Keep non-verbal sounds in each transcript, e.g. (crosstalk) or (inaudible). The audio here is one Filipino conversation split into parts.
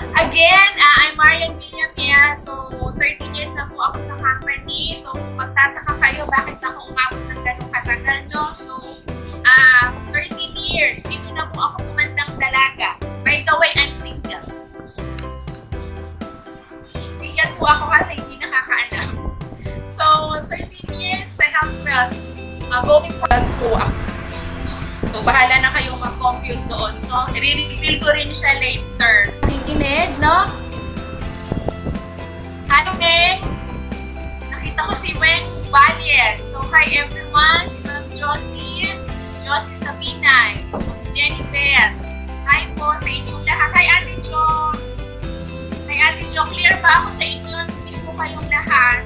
again, uh, I'm Marian Villamia. So, 13 years na po ako sa company. So, magtataka kayo bakit ako umabot ng ganong katagal, no? So, uh, 13 years. Dito na po ako tumandang dalaga. By the way, I'm single. Tingnan po ako kasi hindi nakakaalam. So, 13 years sa health wealth. Uh, going forward po ako. So, bahala na kayo mag-compute doon. So, i-reveal ko rin siya later. Nakikinig, no? Hi, Meng! Nakita ko si Wen Valles. So, hi everyone. Si Ma'am Josie, Josie Sabinay, Jenny Beth. Hi po sa inyong lahat. Hi, Ate Jo. Hi, Ate Jo. Clear ba ako sa inyo? Miss ko kayong lahat.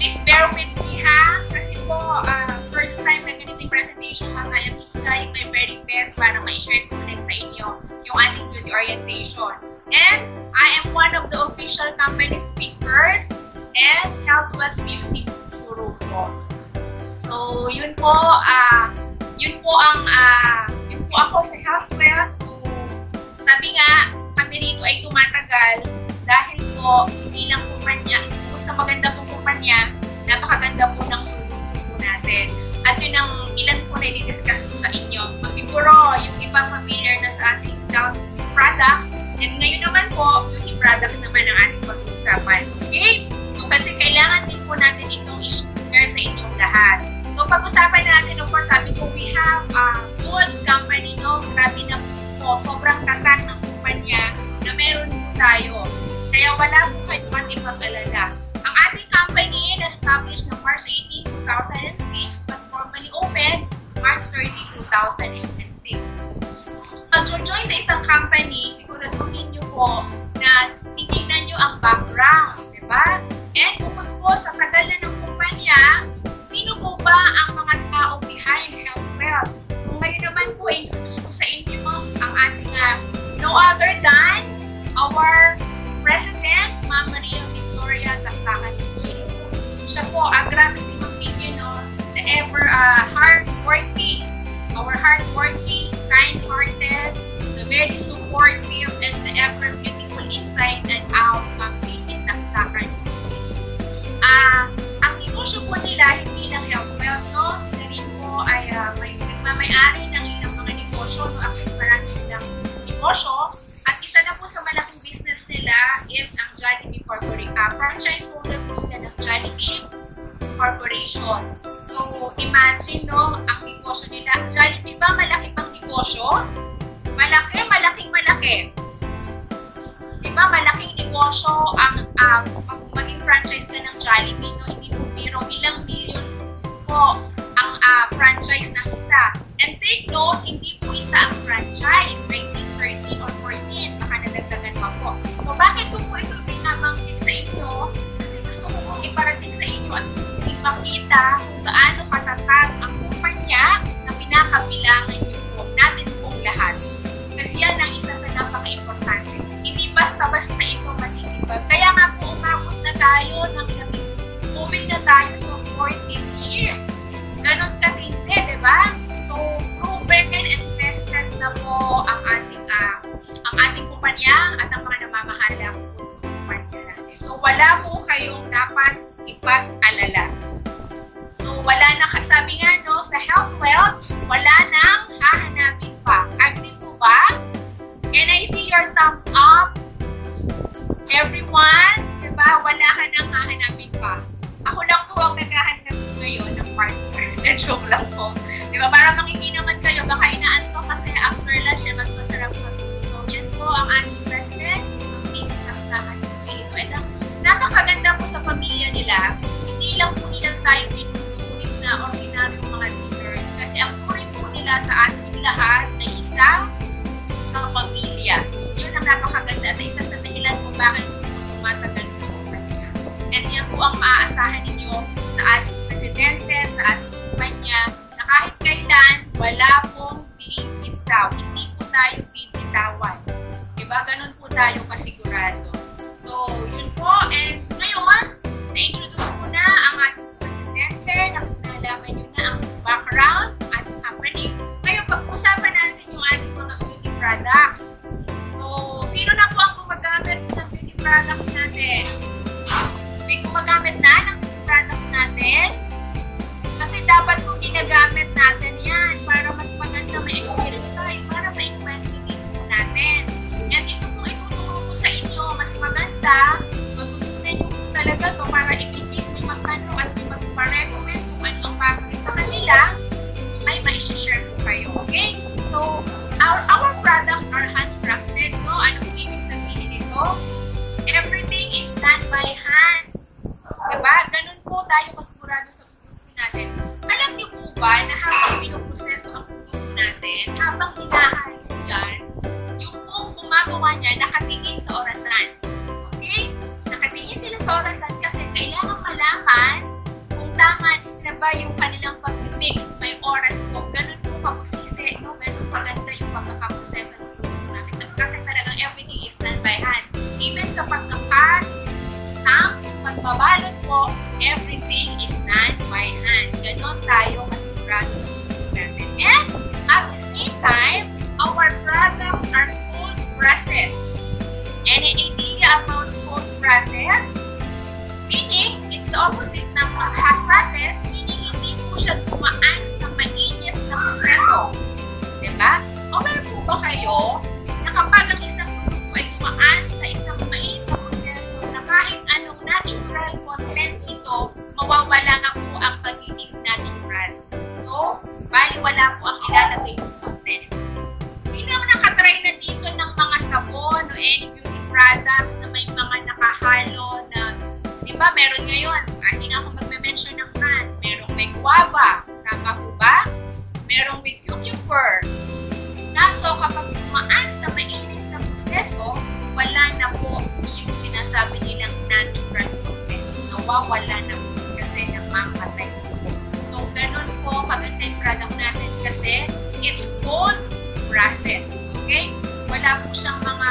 Please bear with me, ha? Kasi po, uh, first time na ganito yung presentation, ha? I am trying my very best para ma-share ko ulit sa inyo yung ating beauty orientation. And I am one of the official company speakers and Health Wealth Beauty Guru po. So, yun po, uh, yun po ang, uh, yun po ako sa Health Wealth. So, sabi nga, kami rito ay tumatagal dahil po, hindi lang kumpanya, sa maganda pong kumpanya, napakaganda po ng produkto po natin. At yun ang ilan po na i-discuss ko sa inyo. O siguro, yung iba familiar na sa ating health products. And ngayon naman po, beauty products naman ang ating pag-uusapan. Okay? Kasi kailangan din po natin itong i-share sa inyong lahat. So, pag-usapan natin, of course, sabi ko, we have a good company, no? Grabe na po, sobrang tatak ng kumpanya na meron po tayo. Kaya wala po kayo pati pag-alala. Ang ating company na established na March 18, 2006 but formally opened March 30, 2006. Pag-join sa isang company, siguraduhin nyo po na titignan nyo ang background, di ba? And bukod po sa tagal na ng kumpanya, sino po ba ang mga tao behind Health Wealth? So ngayon naman po, introduce ko sa inyo ang ating uh, no other than our President, Ma'am Maria Victoria Espiritu. Siya po, ang grabe si Ma'am Vicky, no? Ever uh, hard-working, our hard-working, kind-hearted, the very supportive, and the ever beautiful inside and out, Ma'am Vicky Taktakan Ah, uh, ang negosyo po nila, hindi lang health wealth, no? Sila rin po ay uh, may nagmamayari ng ilang mga negosyo, no? Actually, marami silang negosyo. At isa na po sa malaking business nila is ang Jollibee Corporation. Uh, franchise holder po sila ng Jollibee Corporation. So, imagine, no, ang negosyo nila. Jollibee ba malaki pang negosyo? Malaki, malaking malaki. Di ba, malaking negosyo ang uh, maging franchise na ng Jollibee, no? Hindi po biro, ilang million po ang uh, franchise ng isa. And take note, hindi po isa ang franchise. I think 13 or 14, baka nadagdagan pa po. So, bakit po ito binabanggit sa inyo? Kasi gusto ko pong iparating sa inyo at gusto ipakita kung gaano katatag ang kumpanya na pinakabilangan niyo natin pong lahat. Kasi yan ang isa sa napaka-importante. Hindi basta-basta ito matitibag. Kaya nga po umabot na tayo ng labing moving na tayo sa 14 years. Ganon katindi, di ba? So, proven and tested na po ang ating uh, ang ating kumpanya at ang mga namamahala po sa kumpanya natin. So, wala po kayong dapat ipag-alala. Wala na, sabi nga no, sa health wealth, wala nang hahanapin pa. Agree po ba? Can I see your thumbs up? Everyone, di ba? Wala ka nang hahanapin pa. Ako lang po ang naghahanap ngayon ng partner. (laughs) Joke lang po. Di ba? Para makiki naman kayo, baka inaan ko kasi after lunch, mas masarap pa. So, yan po ang ating president, ang meeting ng ang napakaganda po sa pamilya nila, nila sa ating lahat ay isang ng pamilya. Yun ang napakaganda at isa sa dahilan kung bakit tumatagal sa kumpanya. And yan po ang maaasahan ninyo sa ating presidente, sa ating kumpanya, na kahit kailan, wala pong binibitaw. Hindi po tayo bibitawan. Diba? Ganun po tayo kasigurado. So, yun po. And ngayon, na-introduce ko na ang ating presidente, na nalaman nyo na ang background ginagamit natin yan para mas maganda may stamp, pagbabalot po, everything is done by hand. Ganon tayo masigurado sa produkto natin. And at the same time, our products are cold processed. Any idea about cold process? Meaning, it's the opposite ng hot process, meaning hindi po siya dumaan sa mainit na proseso. Diba? Aware po ba kayo na kapag ang isang produkto ay dumaan natural content ito, mawawala nga po ang pagiging natural. So, bali wala po ang ilalagay ng content. Sino ang nakatry na dito ng mga sabon o any beauty products na may mga nakahalo na, di ba, meron ngayon, hindi na ako magme-mention ng brand, merong may guava, tama po ba? Merong with cucumber. Kaso kapag dumaan sa mainit na proseso, wala na po yung sinasabi nilang natural Nawawala na kasi namamatay. So, ganun po maganda yung product natin kasi it's cold process. Okay? Wala po siyang mga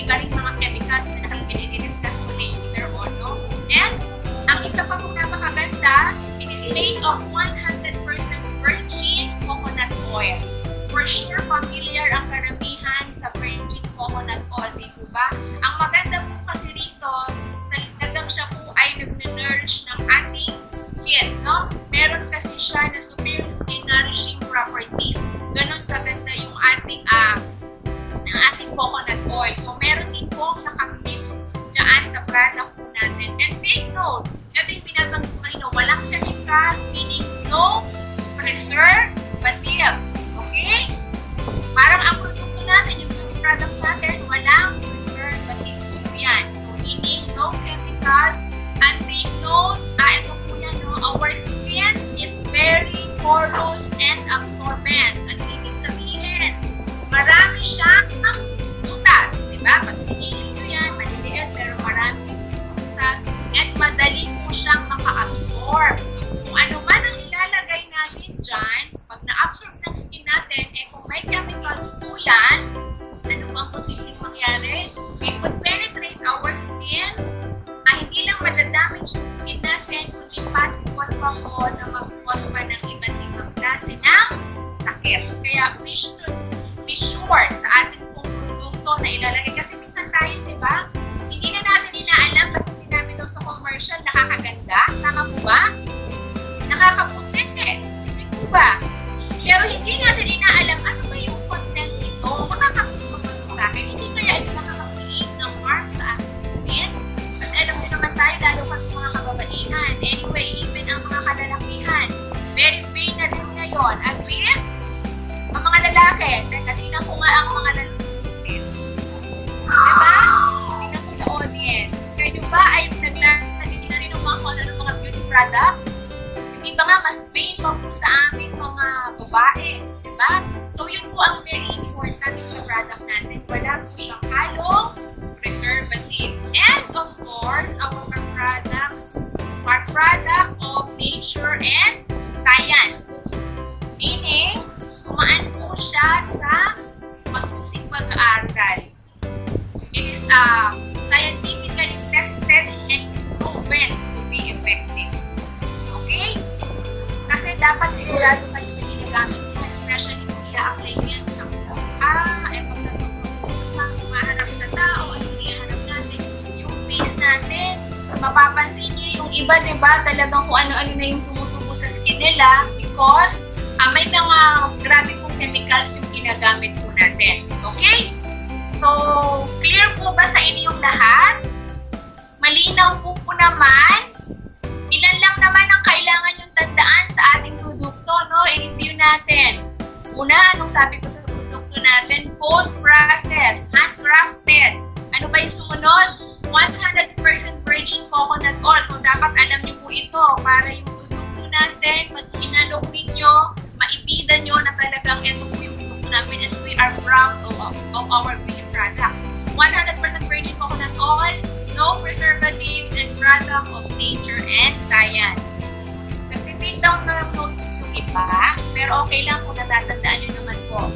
iba rin mga chemicals na nakikita-discuss ko later on, no? And, ang isa pa po napakaganda, it is made of 100% virgin coconut oil. For sure, familiar ang karamihan sa virgin coconut oil, di ba? Ang maganda po kasi rito, talagang siya po ay nag-nourish ng ating skin, no? Meron kasi siya na superior skin nourishing properties. Ganon kaganda yung ating ah, ng ating coconut oil. So, meron din po nakamix dyan sa product po natin. And take note, ito yung binabanggit ko kanina, walang chemicals, meaning no preservatives. Okay? Parang ang produkto natin, yung beauty products natin, walang preservatives po yan. So, meaning no chemicals, and take note, ah, ito po yan, no, our skin is very porous and absorbent. Ano ibig sabihin? Marami siyang butas, di ba? Pag sinilip nyo yan, maliliit, pero marami butas. At madali po siyang maka-absorb. Kung ano man ang ilalagay natin dyan, pag na-absorb ng skin natin, eh kung may chemicals po yan, ano po ang posibleng mangyari? It would penetrate our skin, ay hindi lang madadamage yung skin natin, kundi possible pa po na mag-cause pa ng iba't ibang klase ng sakit. Kaya we should be sure sa ating pong produkto na ilalagay. Kasi minsan tayo, di ba? Hindi na natin inaalam basta sinabi daw sa commercial, nakakaganda. Tama po ba? Nakakaputi eh. Hindi po ba? Pero hindi natin inaalam ano ba yung content nito. Ito sa akin? Hindi kaya ito makakapiliin ng harm sa ating skin? Alam mo naman tayo, lalo pa sa mga kababaihan. Anyway, even ang mga kalalakihan. Very vain na din ngayon. Agree? Ang mga lalaki, kanina ko nga ang mga lalaki. Diba? Tingnan ko sa audience. Kayo ba ay naglalagay na rin ng mga kung ano mga beauty products? Yung iba nga, mas vain pa po sa amin mga babae. Diba? So, yun po ang very important sa product natin. Wala po siyang halong preservatives. And of course, our products are product of nature and science. Meaning, tumaan po siya sa masusing pag-aaral. It is uh, scientifically tested and proven to be effective. Okay? Kasi dapat sigurado kayo sa ginagamit mo, especially kung i-apply yan sa mukha, eh pag natutulog ka, humaharap sa tao, ano iharap natin, yung iba, di ba, talagang kung ano-ano na yung tumutubo sa skin nila because uh, may mga grabe pong chemicals yung ginagamit po natin. Okay? So, clear po ba sa inyong lahat? Malinaw po po naman? Ilan lang naman ang kailangan yung tandaan sa ating produkto, no? I-review natin. Una, anong sabi ko sa produkto natin? Cold process, handcrafted. Ano ba yung sumunod? 100% virgin coconut oil. So, dapat alam niyo po ito para yung produkto natin, pag inalok ninyo, maibidan nyo na talagang ito po yung produkto namin and we are proud of, of our beauty products. 100% virgin coconut oil, no preservatives, and product of nature and science. Nag-take down na ng notes yung iba, pero okay lang kung natatandaan nyo naman po.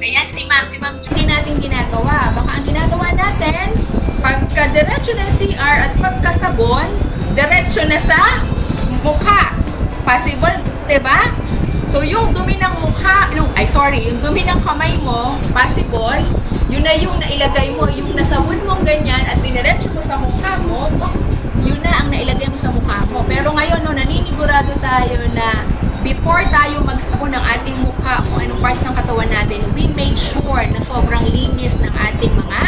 Ayan, si ma'am, si ma'am, hindi natin ginagawa. Baka ang ginagawa natin, pagka diretso ng CR at pagkasabon, diretso na sa mukha. Possible, di ba? So, yung dumi ng mukha, yung, ay sorry, yung dumi ng kamay mo, possible, yun na yung nailagay mo, yung nasabon mong ganyan at diniretso mo sa mukha mo, yun na ang nailagay mo sa mukha mo. Pero ngayon, no, naninigurado tayo na before tayo magsabon ng ating mukha kung anong parts ng katawan natin, we made sure na sobrang linis ng ating mga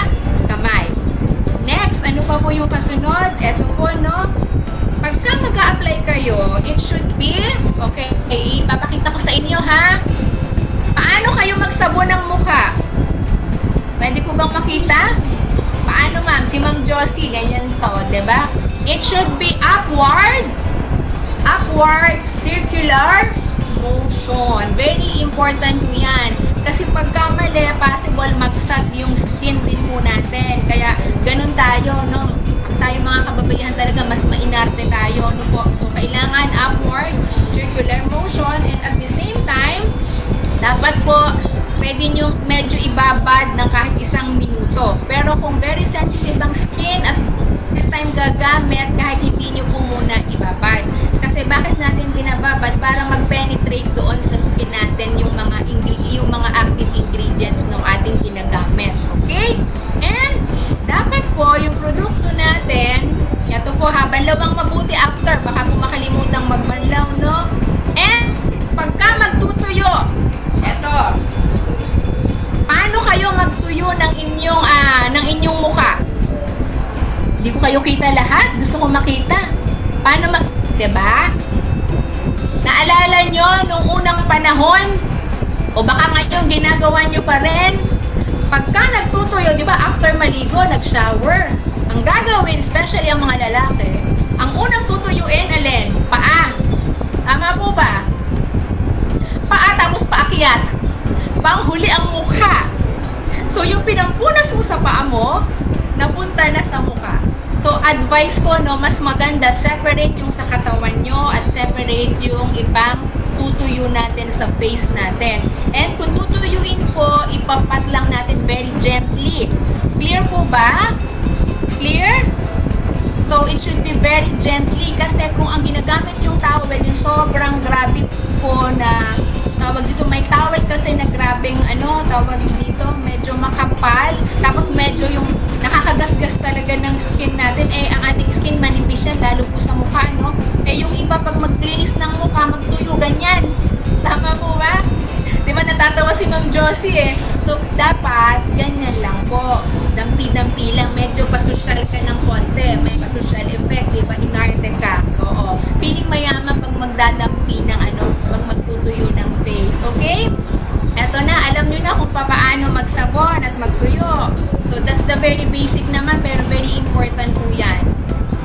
kamay. Next, ano pa po yung kasunod? Ito po, no? Pagka mag apply kayo, it should be, okay, ipapakita ko sa inyo ha. Paano kayo magsabon ng mukha? Pwede ko bang makita? Paano ma'am? Si Ma'am Josie, ganyan to, ba? Diba? It should be upward, upward, circular motion. Very important po yan. Kasi pagka mali, possible magsag yung skin din po natin. Kaya, ganun tayo, no? tayo mga kababaihan talaga, mas mainarte tayo, no po? So, kailangan upward, circular motion, and at the same time, dapat po pwede nyo medyo ibabad ng kahit isang minuto. Pero kung very sensitive ang skin at this time gagamit, kahit hindi nyo po muna ibabad. Kasi bakit natin binababad? Para mag-penetrate doon sa skin natin yung mga yung mga active ingredients ng ating ginagamit. Okay? And dapat po yung produkto natin, ito po ha, banlawang mabuti after, baka po makalimutang magbanlaw, no? And pagka magtutuyo, ito, paano kayo magtuyo ng inyong uh, ng inyong muka? Hindi ko kayo kita lahat. Gusto ko makita. Paano mag... ba? Diba? Naalala nyo nung unang panahon? O baka ngayon ginagawa nyo pa rin? Pagka nagtutuyo, di ba, after maligo, nag-shower. Ang gagawin, especially ang mga lalaki, ang unang tutuyuin, alin? Paa. Tama po ba? Paa tapos paakyat panghuli ang mukha. So, yung pinampunas mo sa paa mo, napunta na sa mukha. So, advice ko, no, mas maganda separate yung sa katawan nyo at separate yung ibang tutuyo natin sa face natin. And kung tutuyuin po, ipapat lang natin very gently. Clear po ba? Clear? So, it should be very gently kasi kung ang ginagamit yung towel, yung sobrang grabe po na tawag dito, may towel kasi na grabing ano, tawag dito, medyo makapal, tapos medyo yung nakakagasgas talaga ng skin natin, eh ang ating skin manipis yan, lalo po sa mukha, no? Eh yung iba pag maglinis ng mukha, magtuyo, ganyan. Tama po ba? Di ba natatawa si Ma'am Josie eh. So, dapat, ganyan lang po. Dampi-dampi lang. Medyo pasosyal ka ng konti. May pasosyal effect, di ba? Inarte ka. Oo. Piling mayaman pag magdadampi ng ano, pag. Okay? Eto na, alam nyo na kung paano magsabon at magtuyo. So, that's the very basic naman, pero very important po yan.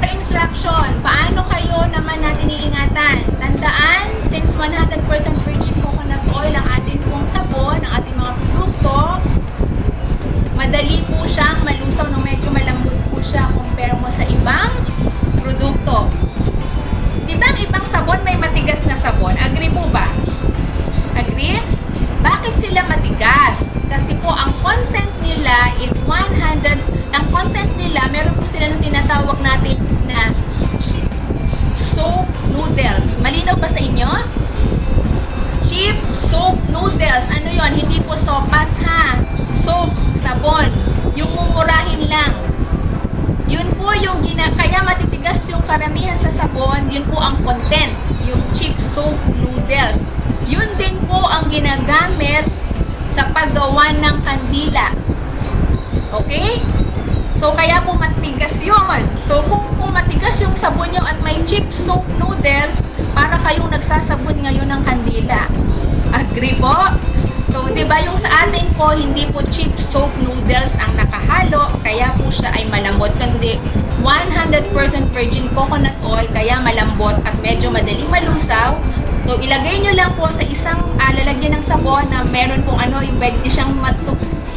Instruction, paano kayo naman natin iingatan? Tandaan, since 100% virgin coconut oil ang ating pong sabon, ang ating mga produkto, madali po siyang malusaw ng medyo malambot po siya compare mo sa ibang produkto. Di ba ang ibang sabon may matigas na sabon? Agree po ba? Agree? Bakit sila matigas? Kasi po ang content nila is 100, ang content nila, meron po sila ng tinatawag natin na soap noodles. Malinaw ba sa inyo? Cheap soap noodles. Ano yon? Hindi po sopas ha. Soap, sabon. Yung mumurahin lang. Yun po yung gina kaya matitigas yung karamihan sa sabon yun po ang content, yung cheap soap noodles. Yun din po ang ginagamit sa paggawa ng kandila. Okay? So, kaya po matigas yun. So, kung, kung matigas yung sabon nyo at may cheap soap noodles, para kayong nagsasabon ngayon ng kandila. Agree po? So, di ba yung sa atin po, hindi po cheap soap noodles ang nakahalo, kaya po siya ay malambot, kundi 100% virgin coconut oil, kaya malambot at medyo madaling malusaw. So, ilagay nyo lang po sa isang uh, lalagyan ng sabon na meron pong ano, yung pwede siyang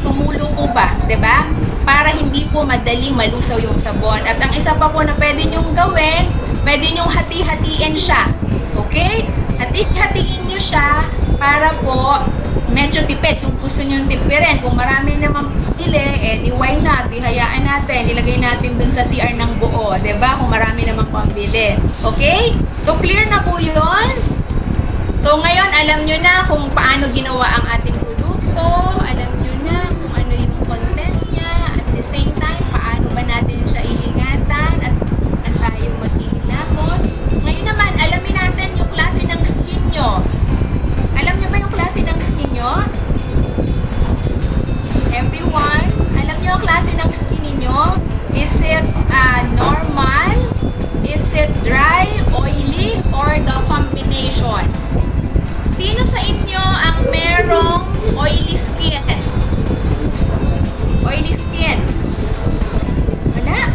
tumulo po ba, ba? Diba? Para hindi po madaling malusaw yung sabon. At ang isa pa po na pwede nyong gawin, pwede nyong hati-hatiin siya. Okay? Hati-hatiin nyo siya para po medyo tipid. Kung gusto nyo tipirin, kung marami namang pili, eh di why not? Di hayaan natin, ilagay natin dun sa CR ng buo. ba diba? Kung marami namang pambili. Okay? So, clear na po yun? So, ngayon, alam nyo na kung paano ginawa ang ating produkto. Alam nyo na kung ano yung content niya. At the same time, paano ba natin siya iingatan at ano tayo maghihilamos. Ngayon naman, alamin natin yung klase ng skin nyo. Alam nyo ba yung klase ng skin nyo? Everyone, alam nyo ang klase ng skin ninyo? Is it uh, normal? Is it dry, oily, or the combination? Sino sa inyo ang merong oily skin? Oily skin. Wala.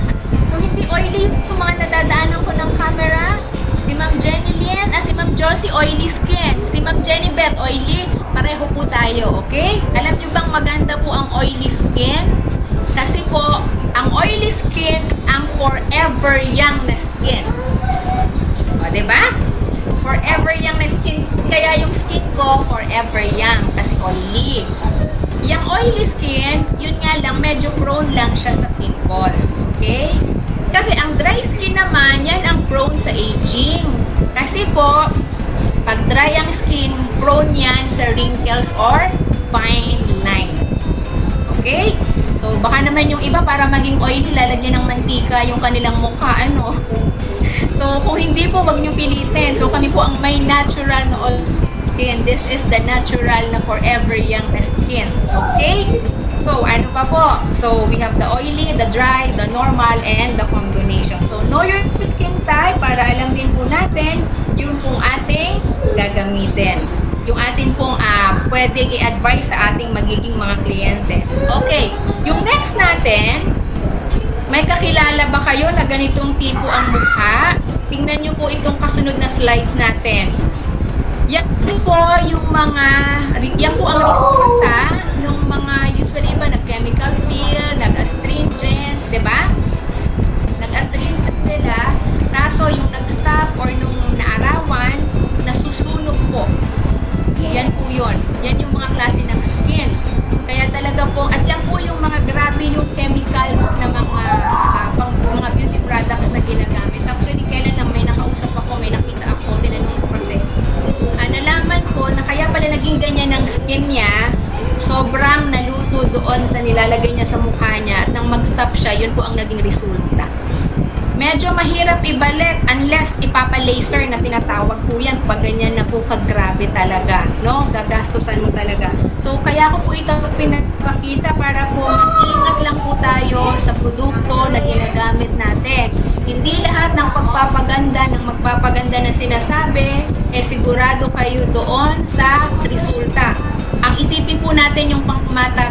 So, hindi oily yung mga nadadaanan ko ng camera. Si Ma'am Jenny Lynn, ah, si Ma'am Josie, oily skin. Si Ma'am Jenny Beth, oily. Pareho po tayo, okay? Alam nyo bang maganda po ang oily skin? Kasi po, ang oily skin, ang forever young na skin. O, diba? Forever young na skin. Kaya yung skin ko, forever young. Kasi oily. Yung oily skin, yun nga lang, medyo prone lang siya sa pimples. Okay? Kasi ang dry skin naman, yan ang prone sa aging. Kasi po, pag dry ang skin, prone yan sa wrinkles or fine line. Okay? So, baka naman yung iba para maging oily, lalagyan ng mantika yung kanilang mukha, ano? So, kung hindi po, wag niyo pilitin. So, kami po ang may natural na oil skin. This is the natural na forever young na skin. Okay? So, ano pa po? So, we have the oily, the dry, the normal, and the combination. So, know your skin type para alam din po natin yung pong ating gagamitin. Yung atin pong uh, pwedeng i-advise sa ating magiging mga kliyente. Okay. Yung next natin, may kakilala ba kayo na ganitong tipo ang mukha? Tingnan nyo po itong kasunod na slide natin. Yan po yung mga, yan po ang resulta ng mga usually iba nag-chemical peel, nag-astringent,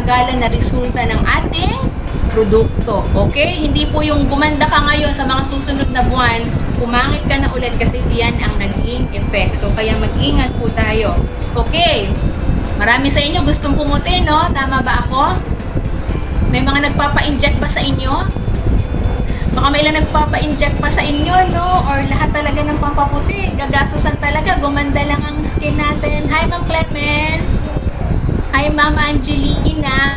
pangmatagalan na resulta ng ating produkto. Okay? Hindi po yung gumanda ka ngayon sa mga susunod na buwan, pumangit ka na ulit kasi yan ang naging effect. So, kaya mag-ingat po tayo. Okay. Marami sa inyo gustong pumuti, no? Tama ba ako? May mga nagpapa-inject pa sa inyo? Baka may ilang nagpapa-inject pa sa inyo, no? Or lahat talaga ng pampaputi. Gagasusan talaga. Gumanda lang ang skin natin. Hi, Ma'am Clement. Hi, Ma'am Angelina.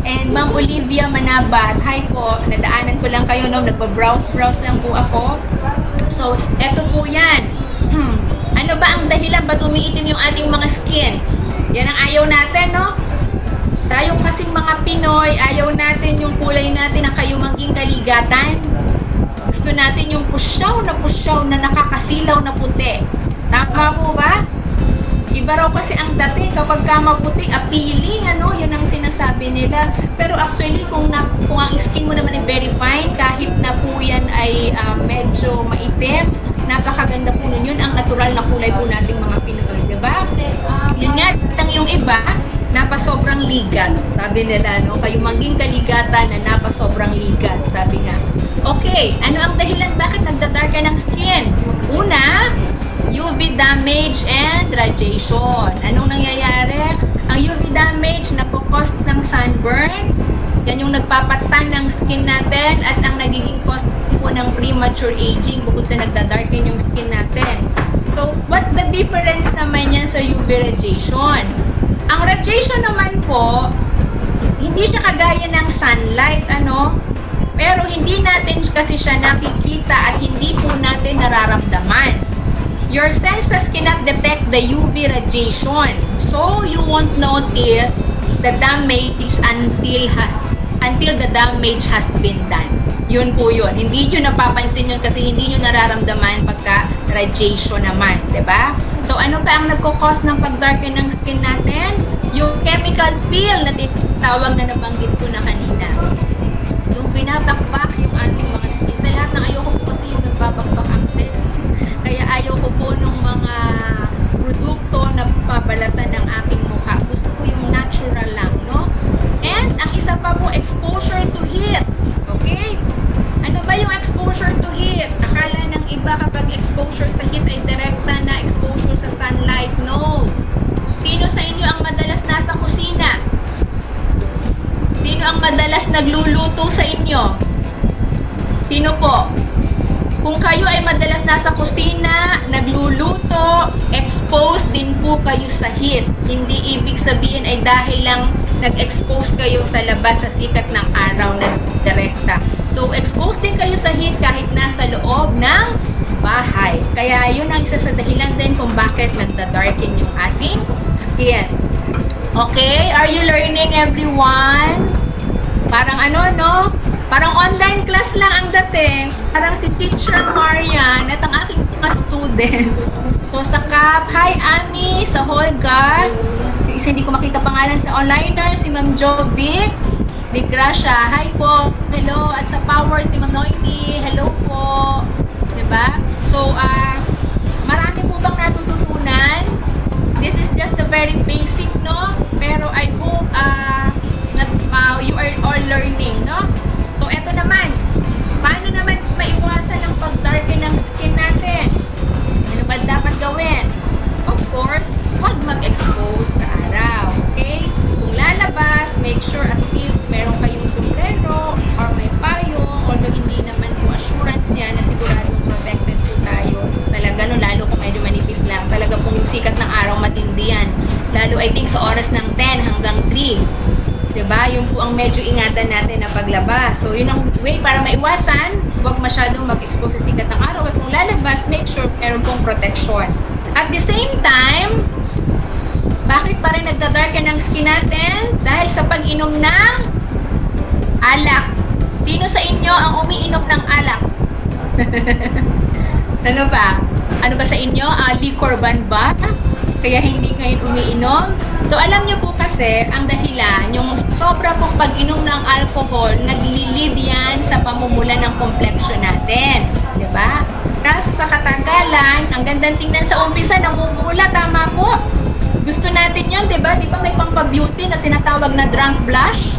And Ma'am Olivia Manabat. Hi po. Nadaanan ko lang kayo, no? Nagpa-browse-browse lang po ako. So, eto po yan. Hmm. Ano ba ang dahilan? Ba't umiitim yung ating mga skin? Yan ang ayaw natin, no? Tayo kasing mga Pinoy, ayaw natin yung kulay natin na kayo maging kaligatan. Gusto natin yung pusyaw na pusyaw na nakakasilaw na puti. Tama po ba? Iba raw kasi ang dating kapag ka maputi, appealing, ano, yun ang sinasabi nila. Pero actually, kung, na, kung ang skin mo naman ay very fine, kahit na po yan ay uh, medyo maitim, napakaganda po nun. Yun ang natural na kulay po nating mga Pinoy, di ba? Yun nga, ang yung iba, napa sobrang ligat. Sabi nila, no? Kayo maging kaligatan na napa sobrang ligat. Sabi nga. Okay, ano ang dahilan bakit nagdadark ka ng skin? Una, UV damage and radiation. Anong nangyayari? Ang UV damage nagpo-cause ng sunburn. Yan yung nagpapatan ng skin natin at ang nagiging cause po ng premature aging bukod sa nagda-darken yung skin natin. So, what's the difference naman yan sa UV radiation? Ang radiation naman po, hindi siya kagaya ng sunlight, ano? Pero hindi natin kasi siya nakikita at hindi po natin nararamdaman. Your senses cannot detect the UV radiation. So, you won't notice the damage until has until the damage has been done. Yun po yun. Hindi nyo napapansin yun kasi hindi nyo nararamdaman pagka radiation naman. ba? Diba? So, ano pa ang nagkukos ng pag-darken ng skin natin? Yung chemical peel na tawag na nabanggit ko na kanina. Yung binabakbak yung ating mga skin. Sa lahat ng ayoko po kasi yung nagbabakbak ayaw ko po ng mga produkto na pabalatan ng aking mukha. Gusto ko yung natural lang, no? And ang isa pa po, exposure to heat. Okay? Ano ba yung exposure to heat? Akala ng iba kapag exposure sa heat ay direkta na exposure sa sunlight. No. Sino sa inyo ang madalas nasa kusina? Sino ang madalas nagluluto sa inyo? Sino po? Kung kayo ay madalas nasa kusina, nagluluto, exposed din po kayo sa heat. Hindi ibig sabihin ay dahil lang nag-expose kayo sa labas sa sikat ng araw na direkta. So, exposed din kayo sa heat kahit nasa loob ng bahay. Kaya yun ang isa sa dahilan din kung bakit nagda-darken yung ating skin. Okay? Are you learning everyone? Parang ano, no? Parang online class lang ang dating. Parang si Teacher Marian at ang aking mga students. So, sa CAP, hi Ami, sa Holgar. Isa hindi ko makita pangalan sa onliner, si Ma'am Jovic. Di Gracia, hi po. Hello. At sa Power, si Ma'am Noemi. Hello po. Diba? So, ah, uh, marami po bang natututunan? This is just a very basic, no? Pero I hope, ah, uh, that uh, you are all learning, no? Naman. Paano naman maiwasan ang pag-darken ng skin natin? Ano ba dapat gawin? Of course, huwag mag-expose sa araw. Okay? Kung lalabas, make sure at least meron kayong sombrero or may payong. Although hindi naman po assurance yan na siguradong protected po tayo. Talaga no, lalo kung medyo manipis lang. Talaga pong yung sikat ng araw matindi yan. Lalo I think sa oras ng 10 hanggang 3 Diba? Yun po ang medyo ingatan natin na paglabas. So, yun ang way para maiwasan, huwag masyadong mag-expose sa sikat ng araw. At kung lalabas, make sure meron pong protection. At the same time, bakit pa rin nagda-darken ng skin natin? Dahil sa pag-inom ng alak. Sino sa inyo ang umiinom ng alak? (laughs) ano ba? Ano ba sa inyo? Uh, liquor ban ba? Kaya hindi ngayon umiinom? So, alam niyo po kasi, ang dahilan, yung sobra pong pag-inom ng alcohol, nagli-lead yan sa pamumula ng complexion natin. ba? Diba? Kaso sa katagalan, ang gandang tingnan sa umpisa, namumula, tama po. Gusto natin yun, di ba? Di ba may pampa-beauty na tinatawag na drunk blush?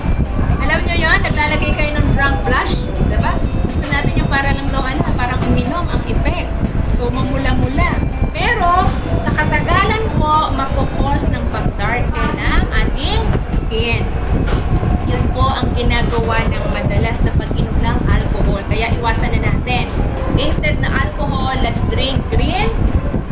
Alam niyo yun? Naglalagay kayo ng drunk blush, di ba? Gusto natin yung para lang daw, ano, parang uminom ang effect. So, mamula-mula. Pero, sa katagalan po, magkukos ng skin. Yun po ang ginagawa ng madalas na pag-inom ng alcohol. Kaya iwasan na natin. Instead na alcohol, let's drink green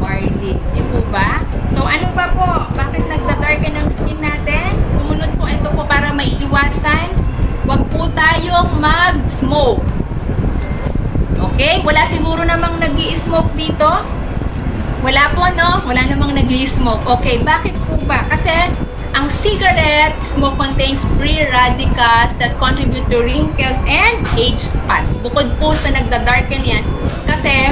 barley. Di po ba? So, ano pa po? Bakit nagda-darken ng skin natin? Sumunod po ito po para maiiwasan. Huwag po tayong mag-smoke. Okay? Wala siguro namang nag smoke dito. Wala po, no? Wala namang nag smoke Okay, bakit po ba? Kasi ang cigarette smoke contains free radicals that contribute to wrinkles and age spot. Bukod po sa nagda-darken yan, kasi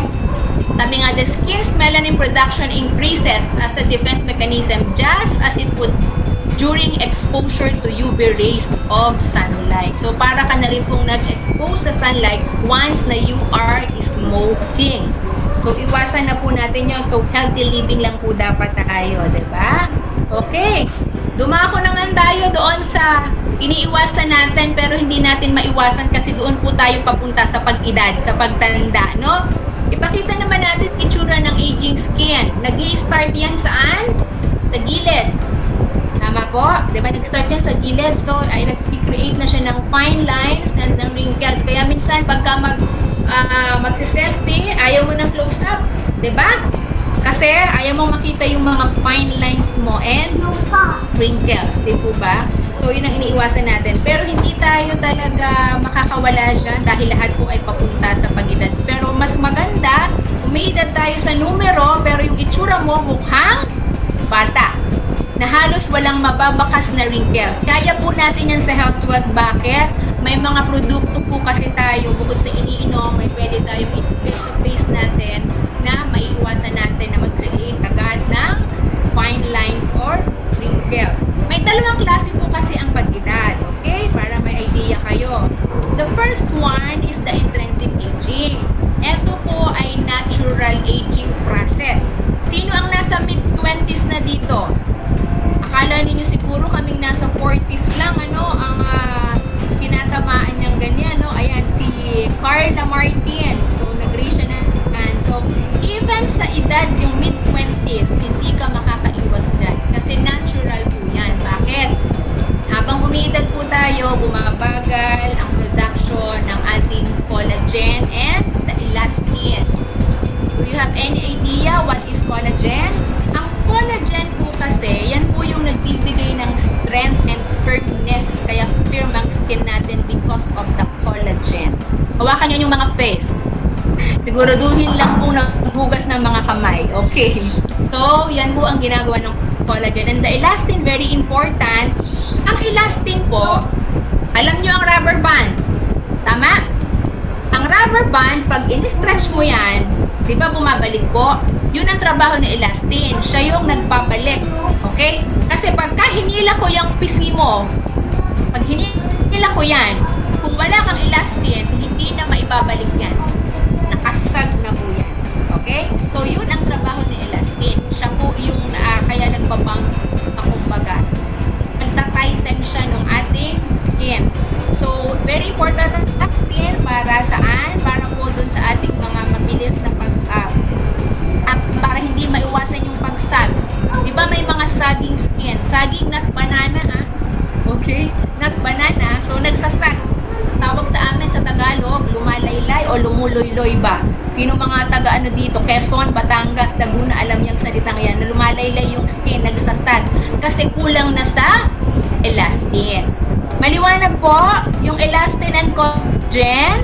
sabi nga, the skin's melanin production increases as a defense mechanism just as it would during exposure to UV rays of sunlight. So, para ka na rin pong nag-expose sa sunlight once na you are smoking. So, iwasan na po natin yun. So, healthy living lang po dapat tayo, di ba? Okay. Dumako naman tayo doon sa iniiwasan natin pero hindi natin maiwasan kasi doon po tayo papunta sa pag-edad, sa pagtanda, no? Ipakita naman natin itsura ng aging skin. nag start yan saan? Sa gilid. Tama po? Di ba nag-start yan sa gilid? So, ay nag-create na siya ng fine lines and ng wrinkles. Kaya minsan, pagka mag, uh, magsiselfie, ayaw mo ng close-up. Di ba? Kasi ayaw mo makita yung mga fine lines mo and wrinkles. Di po ba? So, yun ang iniiwasan natin. Pero hindi tayo talaga makakawala dyan dahil lahat po ay papunta sa pag-edad. Pero mas maganda, umiidad tayo sa numero, pero yung itsura mo mukhang bata na halos walang mababakas na wrinkles. Kaya po natin yan sa Health Wealth. Bakit? May mga produkto po kasi tayo, bukod sa iniinom, may pwede tayong i sa face natin na maiiwasan natin na mag-create agad ng fine lines or wrinkles. May dalawang klase po kasi ang pag-edad, okay? Para may idea kayo. The first one is the intrinsic aging. Ito po ay natural aging process. Sino ang nasa mid-20s na dito? Akala ninyo siguro kaming nasa 40s lang, ano, ang uh, tinatamaan niyang ganyan, no? Ayan, si Carla Martin. So, nag-raise siya na. So, even sa edad yung mid-20s, hindi ka makakaiwas dyan. Kasi natural bakit? Habang umiidad po tayo, bumabagal ang production ng ating collagen and elastin. Do you have any idea what is collagen? Ang collagen po kasi, yan po yung nagbibigay ng strength and firmness. Kaya firm ang skin natin because of the collagen. Hawakan nyo yung mga face. (laughs) Siguraduhin lang po naghugas ng mga kamay. Okay. So, yan po ang ginagawa ng collagen. And the elastin, very important. Ang elastin po, alam nyo ang rubber band. Tama? Ang rubber band, pag in-stretch mo yan, di ba bumabalik po? Yun ang trabaho ni elastin. Siya yung nagpapalik. Okay? Kasi pagka hinila ko yung pisi mo, pag hinila ko yan, kung wala kang elastin, hindi na maibabalik yan. Nakasag na po yan. Okay? So, yun ang trabaho ni elastin. Siya po yung uh, kaya nagbabang uh, kumbaga. Nagta-tighten siya ng ating skin. So, very important ang skin para saan? Para po dun sa ating mga mabilis na pag uh, uh, para hindi maiwasan yung pagsag. Di ba may mga saging skin? Saging nut banana ah. Okay? Nut banana. So, nagsasag. Tawag sa amin sa Tagalog, lumalaylay o lumululoy ba? Sino mga taga ano dito, Quezon, Batangas, Laguna, alam yung salitang yan, na lumalaylay yung skin, nagsasad. Kasi kulang na sa elastin. Maliwanag po, yung elastin and collagen.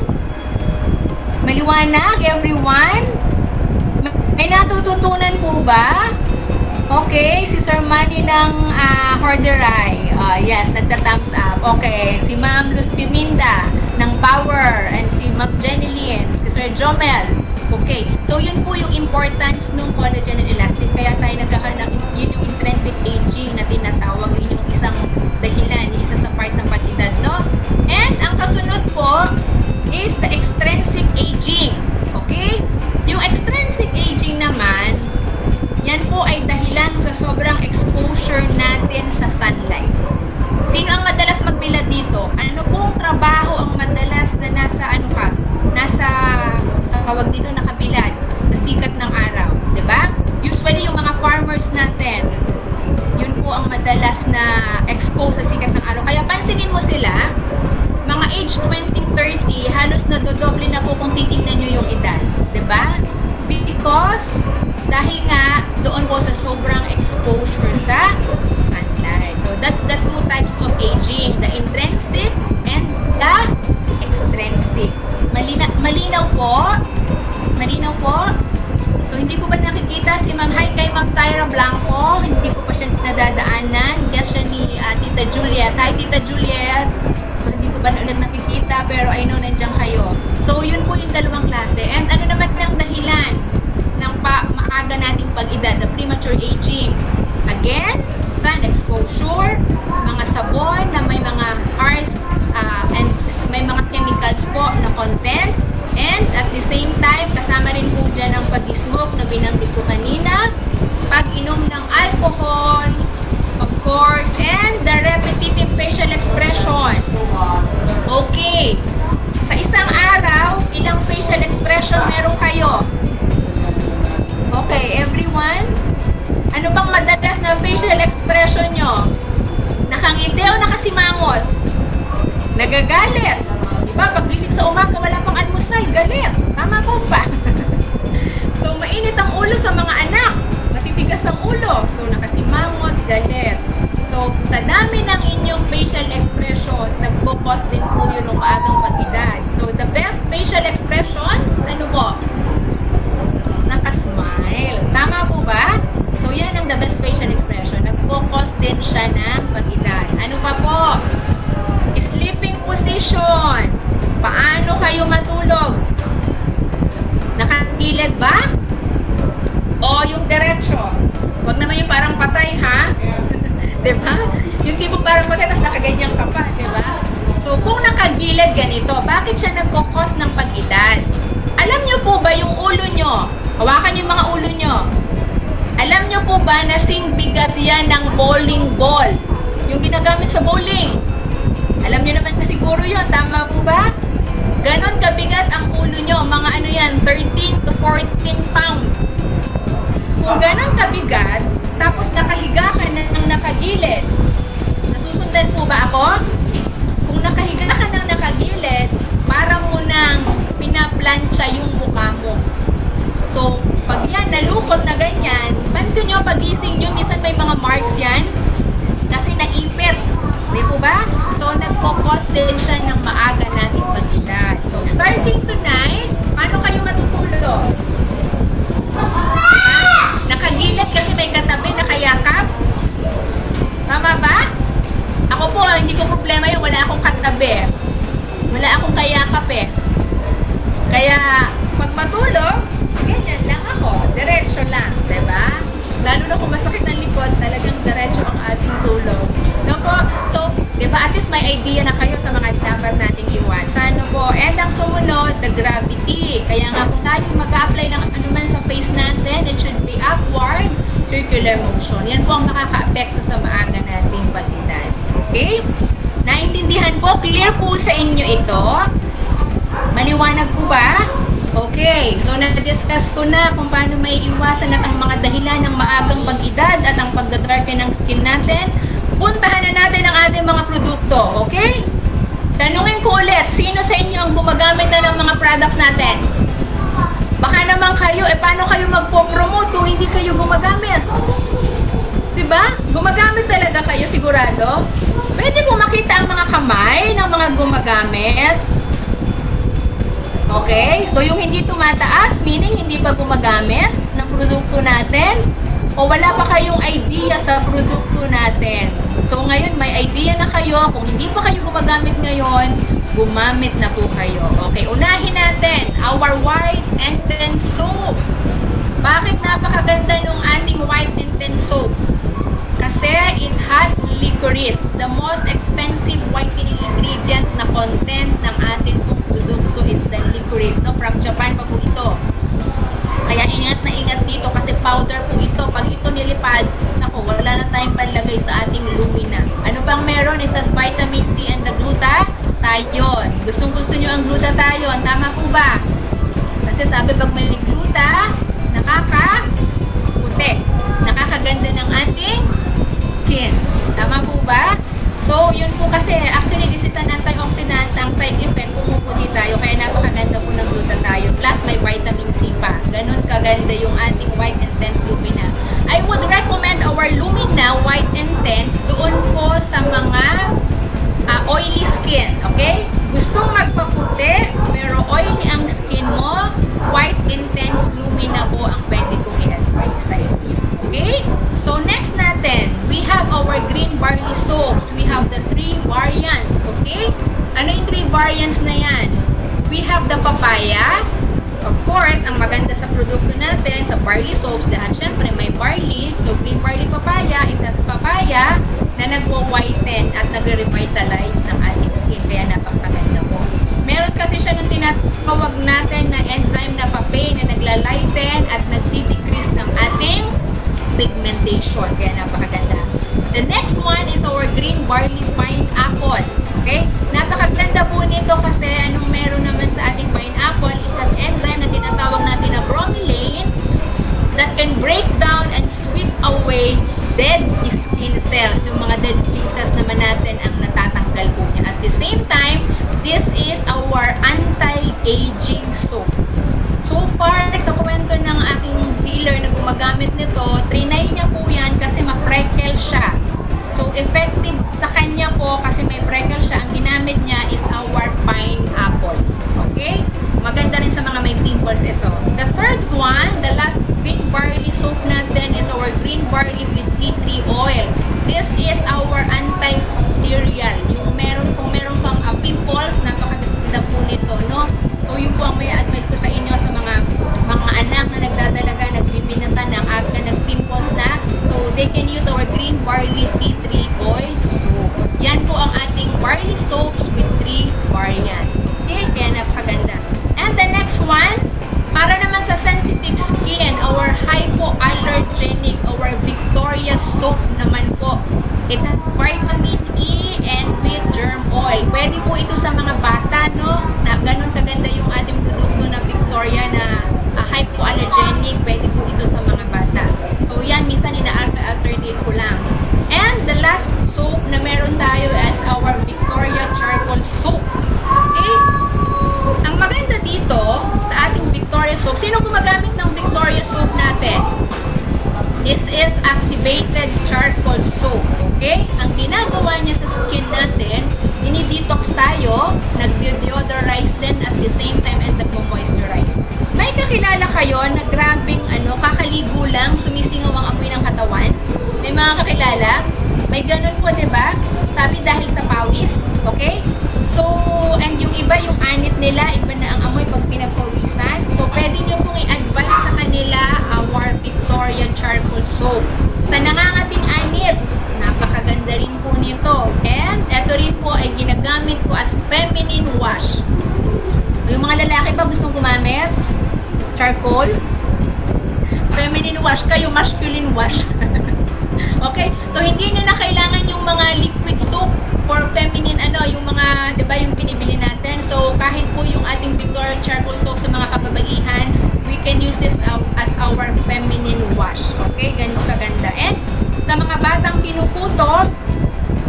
Maliwanag, everyone? May natututunan po ba? Okay, si Sir Manny ng uh, Horderay. Uh, yes, nagta-thumbs up. Okay, si Ma'am Luz Piminda ng Power and si Ma'am Jenny Lynn, si Sir Jomel Okay, so yun po yung importance ng collagen and elastin. Kaya tayo nagkakaroon ng yun yung intrinsic aging na tinatawag. Yun yung isang dahilan, isa sa part ng patidad, no? And ang kasunod po is the extrinsic aging. Okay? Yung extrinsic aging naman, yan po ay dahilan sa sobrang exposure natin sa sunlight. Sino ang madalas magbilad dito? Ano pong trabaho ang madalas na nasa ano ka? Nasa tawag dito nakabilad sa sikat ng araw, 'di ba? Usually yung mga farmers natin, yun po ang madalas na expose sa sikat ng araw. Kaya pansinin mo sila, mga age 20, 30, halos nadodoble na po kung titingnan nyo yung edad, 'di ba? Because dahil nga doon po sa sobrang exposure sa that's the two types of aging, the intrinsic and the extrinsic. Malina malinaw po? Malinaw po? So, hindi ko ba nakikita si Ma'am Hi kay Ma'am Tyra Blanco? Hindi ko pa siya nadadaanan. Hindi siya ni Tita Juliet. Hi, Tita Juliet. So, hindi ko ba ulit nakikita, pero I know nandiyan kayo. So, yun po yung dalawang klase. And ano naman ng dahilan ng pa maaga nating pag-edad, the premature aging? Again, sun exposure, mga sabon na may mga harsh uh, and may mga chemicals po na content. And at the same time, kasama rin po dyan ang pag-smoke na binanggit ko kanina, pag-inom ng alcohol, of course, and the repetitive facial expression. Okay. Sa isang araw, ilang facial expression meron kayo? Okay, everyone? Ano bang madalas na facial expression nyo? Nakangiti o nakasimangot? Nagagalit. Diba, pagising sa umaga, wala pang almusal, galit. Tama po ba? (laughs) so, mainit ang ulo sa mga anak. Matitigas ang ulo. So, nakasimangot, galit. So, sa dami ng inyong facial expressions, nagpo-cause din po yun ng maagang pag-edad. So, the best facial expressions, ano po? Nakasmile. Tama po ba? So, yan ang the best facial expression. Nag-focus din siya ng pag-edad. Ano pa po? Sleeping position. Paano kayo matulog? Nakagilid ba? O yung diretso? Huwag naman yung parang patay, ha? (laughs) diba? Yung tipo parang patay, tapos nakaganyan ka pa, diba? So, kung nakagilid ganito, bakit siya nagkukos ng pag-edad? Alam nyo po ba yung ulo nyo? Hawakan yung mga ulo nyo. Alam nyo po ba na sing bigat yan ng bowling ball? Yung ginagamit sa bowling. Alam nyo naman siguro yon tama po ba? Ganon kabigat ang ulo nyo, mga ano yan, 13 to 14 pounds. Kung ganon kabigat, tapos nakahiga ka na ng nakagilid, nasusundan po ba ako? Kung nakahiga ka ng nakagilid, para mo nang pinaplansya yung mukha mo. So, pag yan, nalukot na ganyan, pansin nyo, pagising nyo, minsan may mga marks yan, kasi naipit. Di po ba? So, nagpo-cause din siya ng maaga nating pag-edad. So, starting tonight, paano kayo matutulog? Nakagilid kasi may katabi, nakayakap? Tama ba? Ako po, hindi ko problema yung wala akong katabi. Wala akong kayakap eh. Kaya, pag matulog, ganyan lang ako. Diretso lang, ba? Lalo na kung masakit ang likod, talagang diretso ang ating tulog. No po? So, 'di ba? At least may idea na kayo sa mga dapat nating iwasan. No po? And ang sumunod, the gravity. Kaya nga kung tayo mag-apply ng anuman sa face natin, it should be upward circular motion. Yan po ang makaka-apekto sa maaga nating pag-edad. Okay? Naintindihan po? Clear po sa inyo ito? Maliwanag po ba? Okay, so na-discuss ko na kung paano may iwasan at ang mga dahilan ng maagang pag-edad at ang pagdadarken ng skin natin. Puntahan na natin ang ating mga produkto, okay? Tanungin ko ulit, sino sa inyo ang gumagamit na ng mga products natin? Baka naman kayo, eh paano kayo magpo-promote kung hindi kayo gumagamit? Diba? Gumagamit talaga kayo sigurado? Pwede ko makita ang mga kamay ng mga gumagamit. Okay? So, yung hindi tumataas, meaning hindi pa gumagamit ng produkto natin, o wala pa kayong idea sa produkto natin. So, ngayon, may idea na kayo. Kung hindi pa kayo gumagamit ngayon, gumamit na po kayo. Okay, unahin natin, our white and ten soap. Bakit napakaganda nung ating white and ten soap? Kasi it has licorice, the most expensive whitening ingredient na content ng ating produkto is the licorice. No? From Japan pa po ito. Kaya ingat na ingat dito kasi powder po ito. Pag ito nilipad, naku, wala na tayong panlagay sa ating lumina. Ano bang meron? Is vitamin C and the glutathione. Gustong gusto nyo ang glutathione. Tama po ba? Kasi sabi pag may gluta, nakaka puti. Nakakaganda ng ating skin. Tama po ba? So, yun po kasi, actually, this is an antioxidant. Ang side effect, pumuputi tayo. Kaya napakaganda po ng glutathione. Plus, may vitamin C pa. Ganun kaganda yung ating White Intense Lumina. I would recommend our Lumina White Intense doon po sa mga uh, oily skin. Okay? Gustong magpaputi, pero oily ang skin mo, White Intense Lumina po ang pwede kong i-advise sa inyo. Okay? So, next natin, we have our green barley soaps. We have the three variants, okay? Ano yung three variants na yan? We have the papaya. Of course, ang maganda sa produkto natin, sa barley soaps, dahil syempre may barley. So, green barley papaya, it has papaya na nagwa-whiten at nagre-revitalize ng ating skin. Kaya napakaganda po. Meron kasi siya ng tinatawag natin na enzyme na papain na naglalighten at nagdi-decrease ng ating pigmentation, kaya napakaganda. The next one is our green barley pineapple. Okay? Napakaganda po nito kasi anong meron naman sa ating pineapple, it has enzyme na tinatawag natin na bromelain that can break down and sweep away dead skin cells. Yung mga dead skin cells naman natin ang natatanggal po niya. At the same time, this is our anti-aging soap. So far, sa kwento ng aking dealer na gumagamit nito, trinay niya po yan kasi ma-freckle siya. So, effective sa kanya po kasi may freckle siya, ang ginamit niya is our pineapple. Okay? Maganda rin sa mga may pimples ito. The third one, the last green barley soap natin is our green barley with tea tree oil. This is our antibacterial. Yung meron, kung meron pang uh, pimples, napakaganda po nito, no? So, yun po ang may advice ko sa inyo sa mga mga anak na nagdadalaga, nagbibinata ng aga, nagpimples na. So, they can use our green barley tea tree oil soap. Yan po ang ating barley soaps with three variants. Okay? Kaya napakaganda. Our Victoria soap naman po. It has vitamin E and with germ oil. Pwede po ito sa mga bata, no? Na ganun kaganda yung ating produkto na Victoria na uh, hypoallergenic. Pwede po ito sa mga bata. So, yan, minsan ina-alternate ko lang. And the last soap na meron tayo is our Victoria Charcoal Soap. Okay? Ang maganda dito sa ating Victoria Soap, sino gumagamit ng Victoria Soap natin? This is activated charcoal soap. Okay? Ang ginagawa niya sa skin natin, ini-detox tayo, nag-deodorize din at the same time and nagmo-moisturize. May kakilala kayo na grabing ano, kakaligo lang, sumisingaw ang amoy ng katawan? May mga kakilala? May ganun po, di ba? Sabi dahil sa pawis. Okay? So, and yung iba, yung anit nila, iba na ang amoy pag pinagpawisan. So, pwede nyo pong i-advise sa kanila Victorian Charcoal Soap. Sa nangangating anit, napakaganda rin po nito. And, ito rin po ay ginagamit ko as feminine wash. Yung mga lalaki ba gustong gumamit? Charcoal? Feminine wash kayo, masculine wash. (laughs) okay? So, hindi nyo na kailangan yung mga liquid soap for feminine, ano, yung mga, di ba, yung binibili natin. So, kahit po yung ating Victoria Charcoal Soap sa mga kababaihan, we can use this as our feminine wash. Okay? Ganun kaganda. And, sa mga batang pinuputo,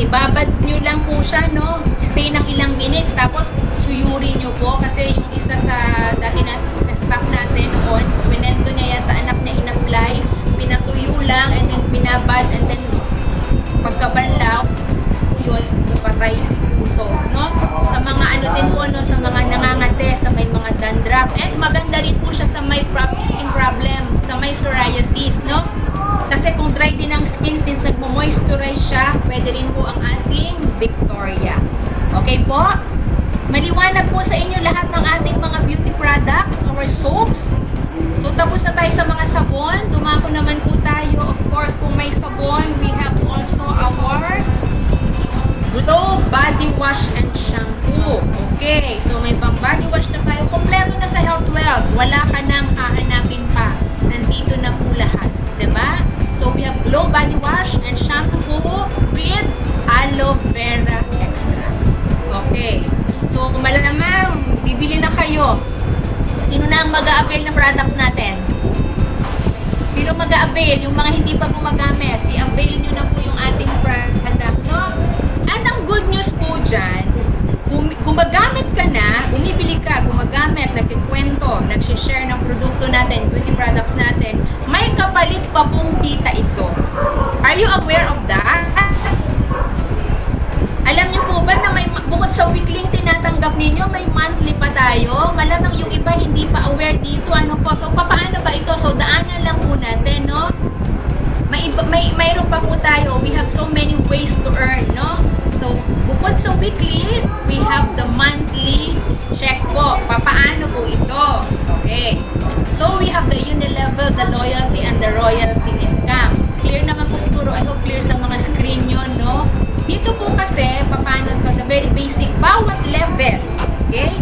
ibabad nyo lang po siya, no? Stay ng ilang minutes, tapos suyurin nyo po kasi yung isa sa dati na staff natin noon, pinendo niya yan sa anak niya inakulay, pinatuyo lang, and then binabad, and then pagkabanlaw, yun, patay si puto, no? Sa mga ano din po, no? Sa mga nangangate, sa may mga dandruff, and maganda rin po siya sa may skin problem, sa may psoriasis, no? Kasi kung dry din ang skin since nagmo-moisturize siya, pwede rin po ang ating Victoria. Okay po? Maliwanag po sa inyo lahat ng ating mga beauty products, our soaps. So tapos na tayo sa mga sabon. Dumako naman po tayo. Of course, kung may sabon, we have also our Glow Body Wash and Shampoo. Okay, so may pang body wash na tayo. Kompleto na sa Health Wealth. Wala ka nang hahanapin pa. Nandito na po lahat. ba? So we have Glow Body Wash and Shampoo with Aloe Vera Extra. Okay. So kung malamang, bibili na kayo. Sino na ang mag-a-avail ng products natin? Sino mag-a-avail? Yung mga hindi pa gumagamit, i-avail nyo na po yung ating? At news po dyan, kung gumagamit ka na, bumibili ka, gumagamit, nagkikwento, nag-share ng produkto natin, beauty products natin, may kapalit pa pong kita ito. Are you aware of that? Alam niyo po ba na may bukod sa weekly tinatanggap ninyo, may monthly pa tayo? Malamang yung iba hindi pa aware dito. Ano po? So, paano ba ito? So, daanan lang po natin, no? May, may mayroon pa po tayo. We have so many ways to earn, no? So, bukod sa weekly, we have the monthly check po. Papaano po ito? Okay. So, we have the unilevel, the loyalty, and the royalty income. Clear naman po siguro. I hope clear sa mga screen nyo, no? Dito po kasi, papaano to, the very basic, bawat level, okay?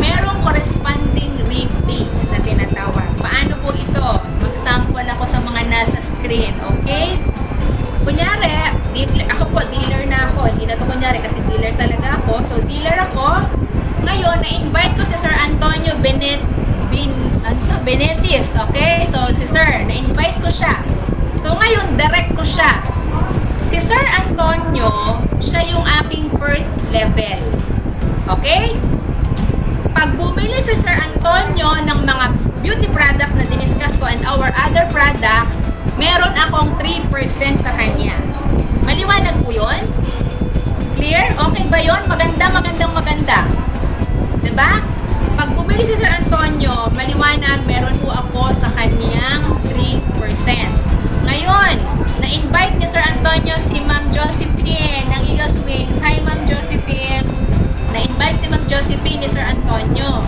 Merong corresponding rebates na tinatawag. Paano po ito? Mag-sample ako sa mga nasa screen, okay? Kunyari, dealer, ako po, dealer na ako. Hindi na to kunyari kasi dealer talaga ako. So, dealer ako. Ngayon, na-invite ko si Sir Antonio Benet, Bin, ano? Benetis, okay? So, si Sir, na-invite ko siya. So, ngayon, direct ko siya. Si Sir Antonio, siya yung aking first level. Okay? Pag bumili si Sir Antonio ng mga beauty product na diniscuss ko and our other products, meron akong 3% sa kanya. Maliwanag po yun? Clear? Okay ba yun? Maganda, magandang maganda. Diba? Pag bumili si Sir Antonio, maliwanag, meron po ako sa kanyang 3%. Ngayon, na-invite ni Sir Antonio si Ma'am Josephine ng Eagles Wings. Hi, Ma'am Josephine. Na-invite si Ma'am Josephine ni Sir Antonio.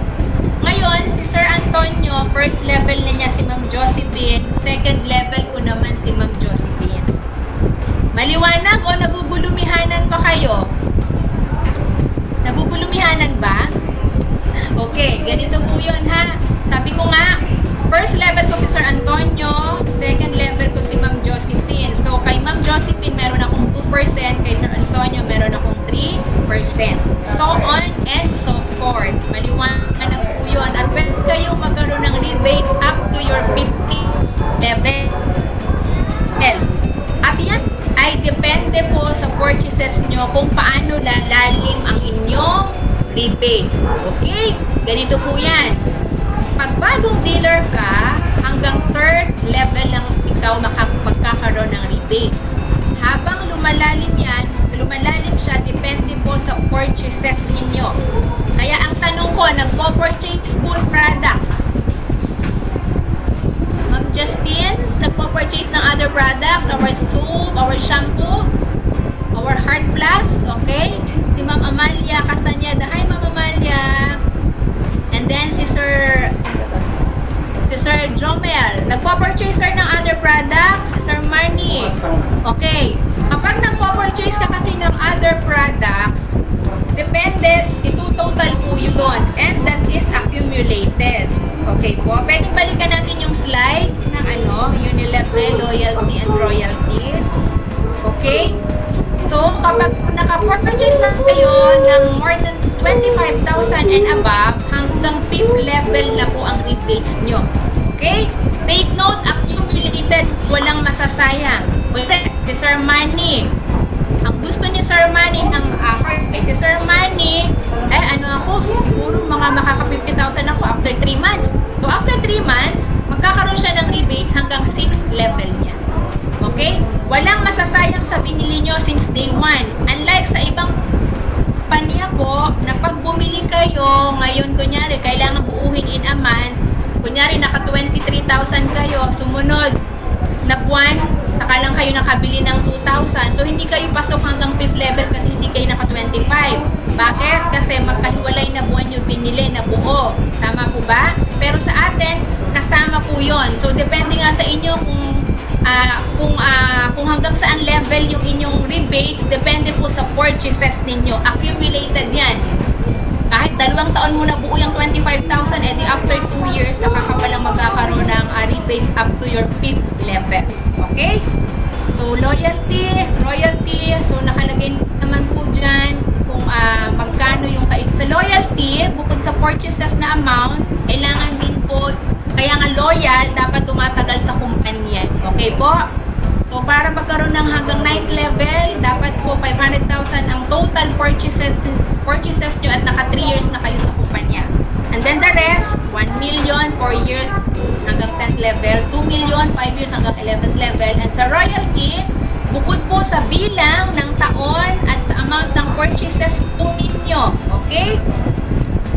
Ngayon, si Sir Antonio, first level na niya si Ma'am Josephine. Second level ko naman si Ma'am Josephine. Maliwanag o nabubulumihanan pa kayo? Nabubulumihanan ba? Okay, ganito po yun ha. Sabi ko nga, first level ko si Sir Antonio, second level ko si Ma'am Josephine. So, kay Ma'am Josephine, meron akong 2%, kay Sir Antonio, meron akong 3%. So on and so forth. Maliwanag yun. At pwede kayong magkaroon ng rebate up to your 50 level. At yan ay depende po sa purchases nyo kung paano lalalim ang inyong rebates. Okay? Ganito po yan. Pag bagong dealer ka, hanggang third level lang ikaw makapagkakaroon ng rebates. Habang lumalalim yan, lumalalim siya, po sa purchases ninyo. Kaya ang tanong ko, nagpo-purchase full products. Ma'am Justine, nagpo-purchase ng other products, our soap, our shampoo, our Heart Plus, okay? Si Ma'am Amalia Castaneda. Hi, Ma'am Amalia. And then si Sir si Sir Jomel. Nagpo-purchase sir ng other po. Pwede balikan natin yung slides ng ano, Unilevel, Loyalty, and Royalty. Okay? So, kapag naka-purchase na kayo ng more than 25,000 and above, hanggang 5th level na po ang rebates nyo. Okay? Take note, accumulated, walang masasayang. Wala, si Sir Manny. Ang gusto ni Sir Manny ng uh, eh, si Sir Manny, eh ano ako, siguro mga makaka 50,000 ako after 3 months. So, after 3 months, magkakaroon siya ng rebate hanggang 6th level niya. Okay? Walang masasayang sa binili nyo since day 1. Unlike sa ibang panya po, na pag bumili kayo, ngayon kunyari, kailangan buuhin in a month, kunyari naka 23,000 kayo, sumunod na buwan, saka lang kayo nakabili ng 2,000. So, hindi kayo pasok hanggang 5th level kasi hindi kayo naka 25. Bakit? Kasi magkahiwalay na buwan yung binili na buo. Tama po ba? Pero sa atin, kasama po yon So, depende nga sa inyo kung uh, kung uh, kung hanggang saan level yung inyong rebates, depende po sa purchases ninyo. Accumulated yan. Kahit dalawang taon mo na buo yung 25,000, edi after 2 years, saka ka palang magkakaroon ng uh, rebates up to your 5th level. Okay? So, loyalty, royalty, so nakalagay naman po dyan kung uh, magkano yung sa loyalty, sa purchases na amount, kailangan din po, kaya nga loyal, dapat tumatagal sa kumpanya. Okay po? So, para magkaroon ng hanggang 9th level, dapat po 500,000 ang total purchases purchases nyo at naka 3 years na kayo sa kumpanya. And then the rest, 1 million, 4 years hanggang 10th level, 2 million, 5 years hanggang 11th level. And sa royalty, bukod po sa bilang ng taon at sa amount ng purchases po ninyo. Okay?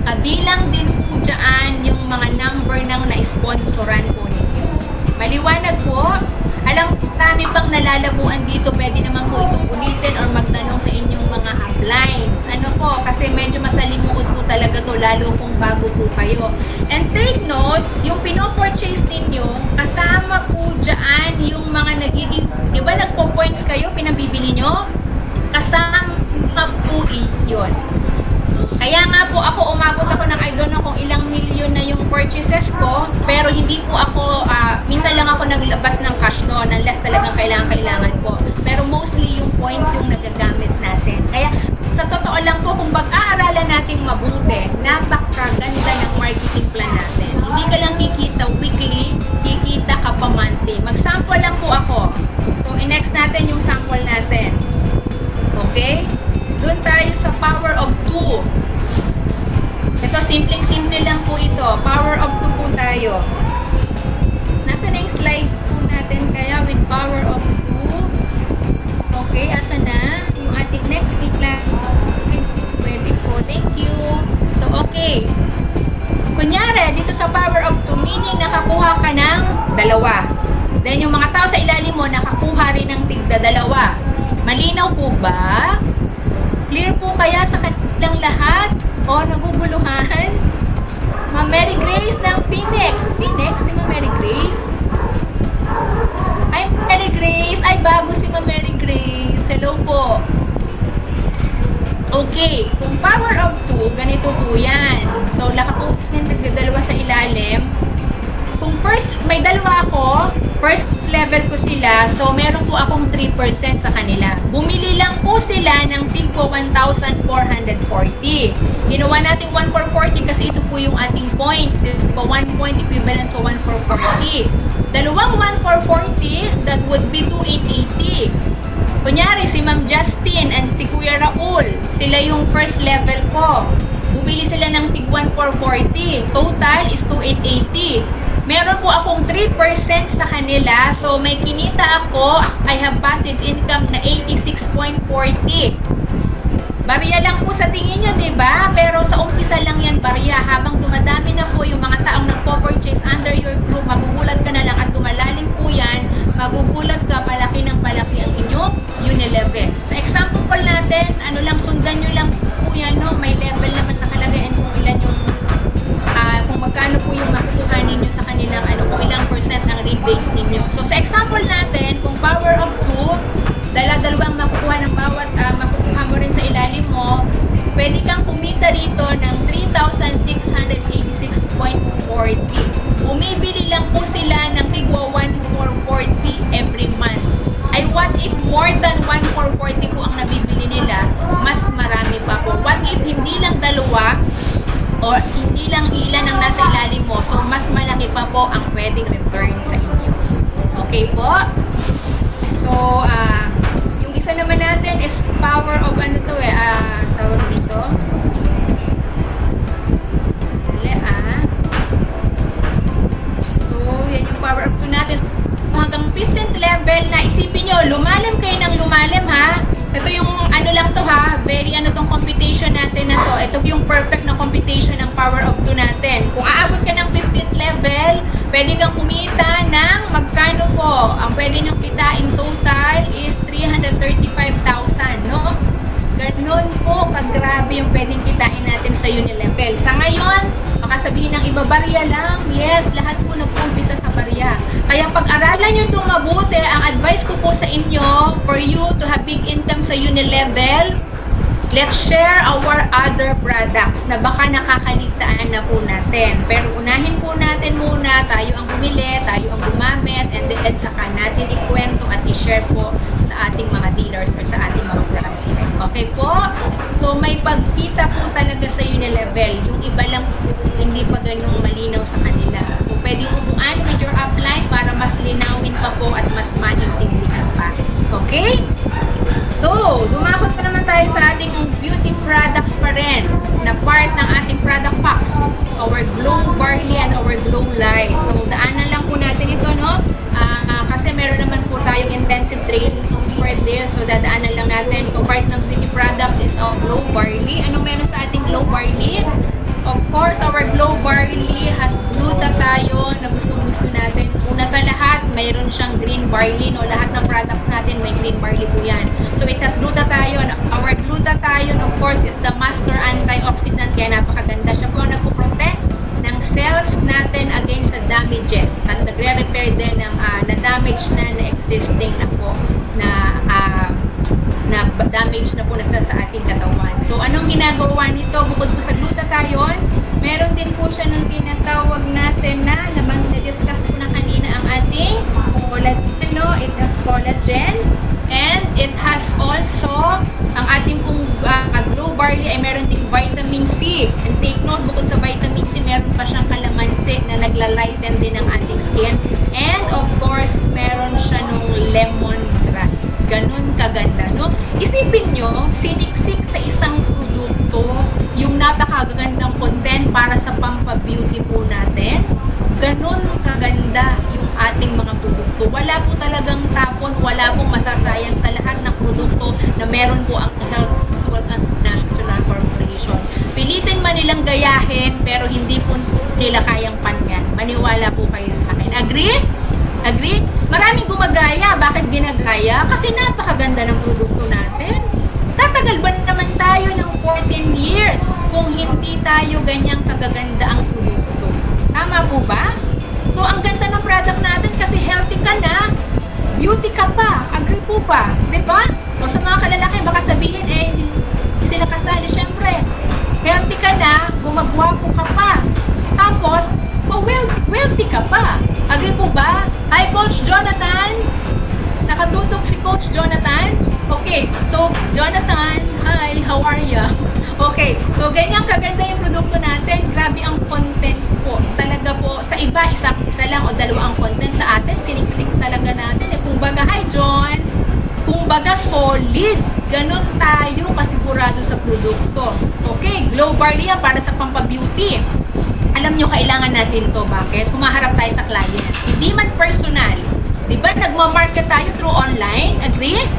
Kabilang din po dyan yung mga number ng na-sponsoran po ninyo. Maliwanag po, alam ko kami pang nalalabuan dito, pwede naman po itong ulitin or magtanong sa inyong mga uplines. Ano po, kasi medyo masalimuot po talaga to, lalo kung bago po kayo. And take note, yung pinopurchase ninyo, kasama po dyan yung mga nagiging, di ba nagpo-points kayo, pinabibili nyo? Kasama po yun. Kaya nga po ako, umabot ako ng I don't know kung ilang milyon na yung purchases ko, pero hindi po ako, ah, minsan lang ako naglabas ng cash doon, unless talagang kailangan-kailangan po. Pero mostly yung points yung nagagamit natin. Kaya sa totoo lang po, kung pag-aaralan natin mabuti, napakaganda ng marketing plan natin. Hindi ka lang kikita weekly, kikita ka pa monthly. Mag-sample lang po ako. So, in-next natin yung sample natin. Okay? Doon tayo sa power of 2. Ito, simpleng-simple lang po ito. Power of 2 po tayo. Nasa na yung slides po natin kaya with power of 2. Okay, asa na? Yung ating next slide. Pwede po. Thank you. So, okay. Kunyari, dito sa power of 2, meaning nakakuha ka ng dalawa. Then, yung mga tao sa ilalim mo, nakakuha rin ng tigda dalawa. Malinaw po ba? Clear po kaya sa kanilang lahat? O naguguluhan? Ma'am Mary Grace ng Phoenix. Phoenix? Si Ma'am Mary Grace? Ay, Mary Grace. Ay, bago si Ma'am Mary Grace. Hello po. Okay. Kung power of 2, ganito po yan. So, laka po yung nagdadalawa sa ilalim. Kung first, may dalawa ako, first level ko sila, so meron po akong 3% sa kanila. Bumili lang po sila ng tigpo 1,440. Ginawa natin 1 for 40 kasi ito po yung ating point. Diba? 1 point equivalent sa 1 for 40. Dalawang 1 for 40, that would be 2,880. Kunyari, si Ma'am Justin and si Kuya Raul, sila yung first level ko. Bumili sila ng tig 1 for 40. Total is 2,880 meron po akong 3% sa kanila. So, may kinita ako. I have passive income na 86.40. Barya lang po sa tingin nyo, di ba? Pero sa umpisa lang yan barya. Habang dumadami na po yung mga taong nagpo-purchase under your group, magugulat ka na lang at dumalalim po yan, magugulat ka, palaki ng palaki ang inyong Unilevel. Sa example natin, ano lang, sundan nyo lang po yan, no? May level naman nakalagay and kung ilan yung magkano po yung makukuha ninyo sa kanilang ano, kung ilang percent ang rebates ninyo. So, sa example natin, kung power of 2, dala-dalawang makukuha ng bawat, uh, makukuha mo rin sa ilalim mo, pwede kang kumita rito ng 3,686.40. Umibili lang po sila ng tigwa 1,440 every month. Ay, what if more than 1,440 po ang nabibili nila, mas marami pa po. What if hindi lang dalawa, or hindi lang ilan ang nasa ilalim mo, so mas malaki pa po ang pwedeng return sa inyo. Okay po? So, uh, yung isa naman natin is power of ano to eh, uh, tawag dito. Dali ah. So, yan yung power of 2 natin. Hanggang 15th level na isipin nyo, lumalim kayo ng lumalim ha. Ito yung ano lang to ha, very ano tong computation natin na to. Ito yung perfect na computation ng power of 2 natin. Kung aabot ka ng 15th level, pwede kang kumita ng magkano po. Ang pwede nyo kita in total is 335,000, no? Ganon po, kagrabe yung pwedeng kitain natin sa Unilevel. Sa ngayon, baka sabihin ng iba, barya lang. Yes, lahat po nag-umpisa sa barya. Kaya pag-aralan nyo itong mabuti, ang advice ko po sa inyo, for you to have big income sa Unilevel, let's share our other products na baka nakakaligtaan na po natin. Pero unahin po natin muna, tayo ang bumili, tayo ang gumamit, and then saka natin ikwento at i-share po sa ating mga dealers or sa ating mga. Okay po? So may pagkita po talaga sa Unilevel. Yung iba lang hindi pa ganun malinaw sa kanila. So pwede upuan with your upline para mas linawin pa po at mas maintindihan pa. Okay? So, dumakot pa naman tayo sa ating beauty products pa rin na part ng ating product packs. Our Glow Barley and our Glow Light. So, daanan lang po natin ito, no? Uh, kasi meron naman po tayong intensive training for this. So, dadaanan lang natin. So, part ng beauty products is our Glow Barley. Ano meron sa ating Glow Barley? Of course, our Glow Barley has glutathione na gusto-gusto natin. Una sa lahat, mayroon siyang green barley. No? Lahat ng products natin may green barley po yan. So, it has glutathione. Our glutathione of course, is the master antioxidant. Kaya napakaganda. Siya po nagpo-protect ng cells natin against sa damages. At nagre-repair din ng ah, na-damage na na existing na po na ah, na damage na po na sa ating katawan. So, anong ginagawa nito? Bukod po sa glutathione, meron din po siya ng tinatawag natin na, nabang na-discuss ko na kanina ang ating collagen, no? It has collagen and it has also ang ating pong uh, glow barley ay meron ding vitamin C. And take note, bukod sa vitamin C, meron pa siyang kalamansi na nagla-lighten din ng ating skin. And of course, meron siya nung lemongrass. Ganun kaganda, no? Isipin nyo, siniksik sa isang produkto yung napakagandang content para sa pampabeauty po natin. Ganun kaganda yung ating mga produkto. Wala po talagang tapon, wala pong masasayang sa lahat ng produkto na meron po ang Health and National Corporation. Pilitin man nilang gayahin, pero hindi po nila kayang panyan. Maniwala po kayo sa akin. Agree? Agree? Maraming gumagaya. Bakit ginagaya? Kasi napakaganda ng produkto natin. Tatagal ba naman tayo ng 14 years kung hindi tayo ganyang kagaganda ang produkto? Tama po ba? So, ang ganda ng product natin kasi healthy ka na, beauty ka pa. Agree po ba? Di ba? O sa mga kalalaki, baka sabihin, eh, hindi sila kasali. Siyempre, healthy ka na, gumagwapo ka pa. Tapos, oh, well, wealthy ka pa. Agree po ba? Hi, Coach Jonathan! Nakatutok si Coach Jonathan. Okay, so Jonathan, hi, how are you? (laughs) Okay, so ganyan kaganda yung produkto natin. Grabe ang contents po. Talaga po, sa iba, isa, isa lang o dalawa ang content sa atin. Siniksik talaga natin. Eh, kung baga, hi John! Kung baga, solid. Ganon tayo kasigurado sa produkto. Okay, Glow Barley yan para sa pampabeauty. Alam nyo, kailangan natin to. Bakit? Kumaharap tayo sa client. Hindi man personal. Di ba, nagmamarket tayo through online? Agree?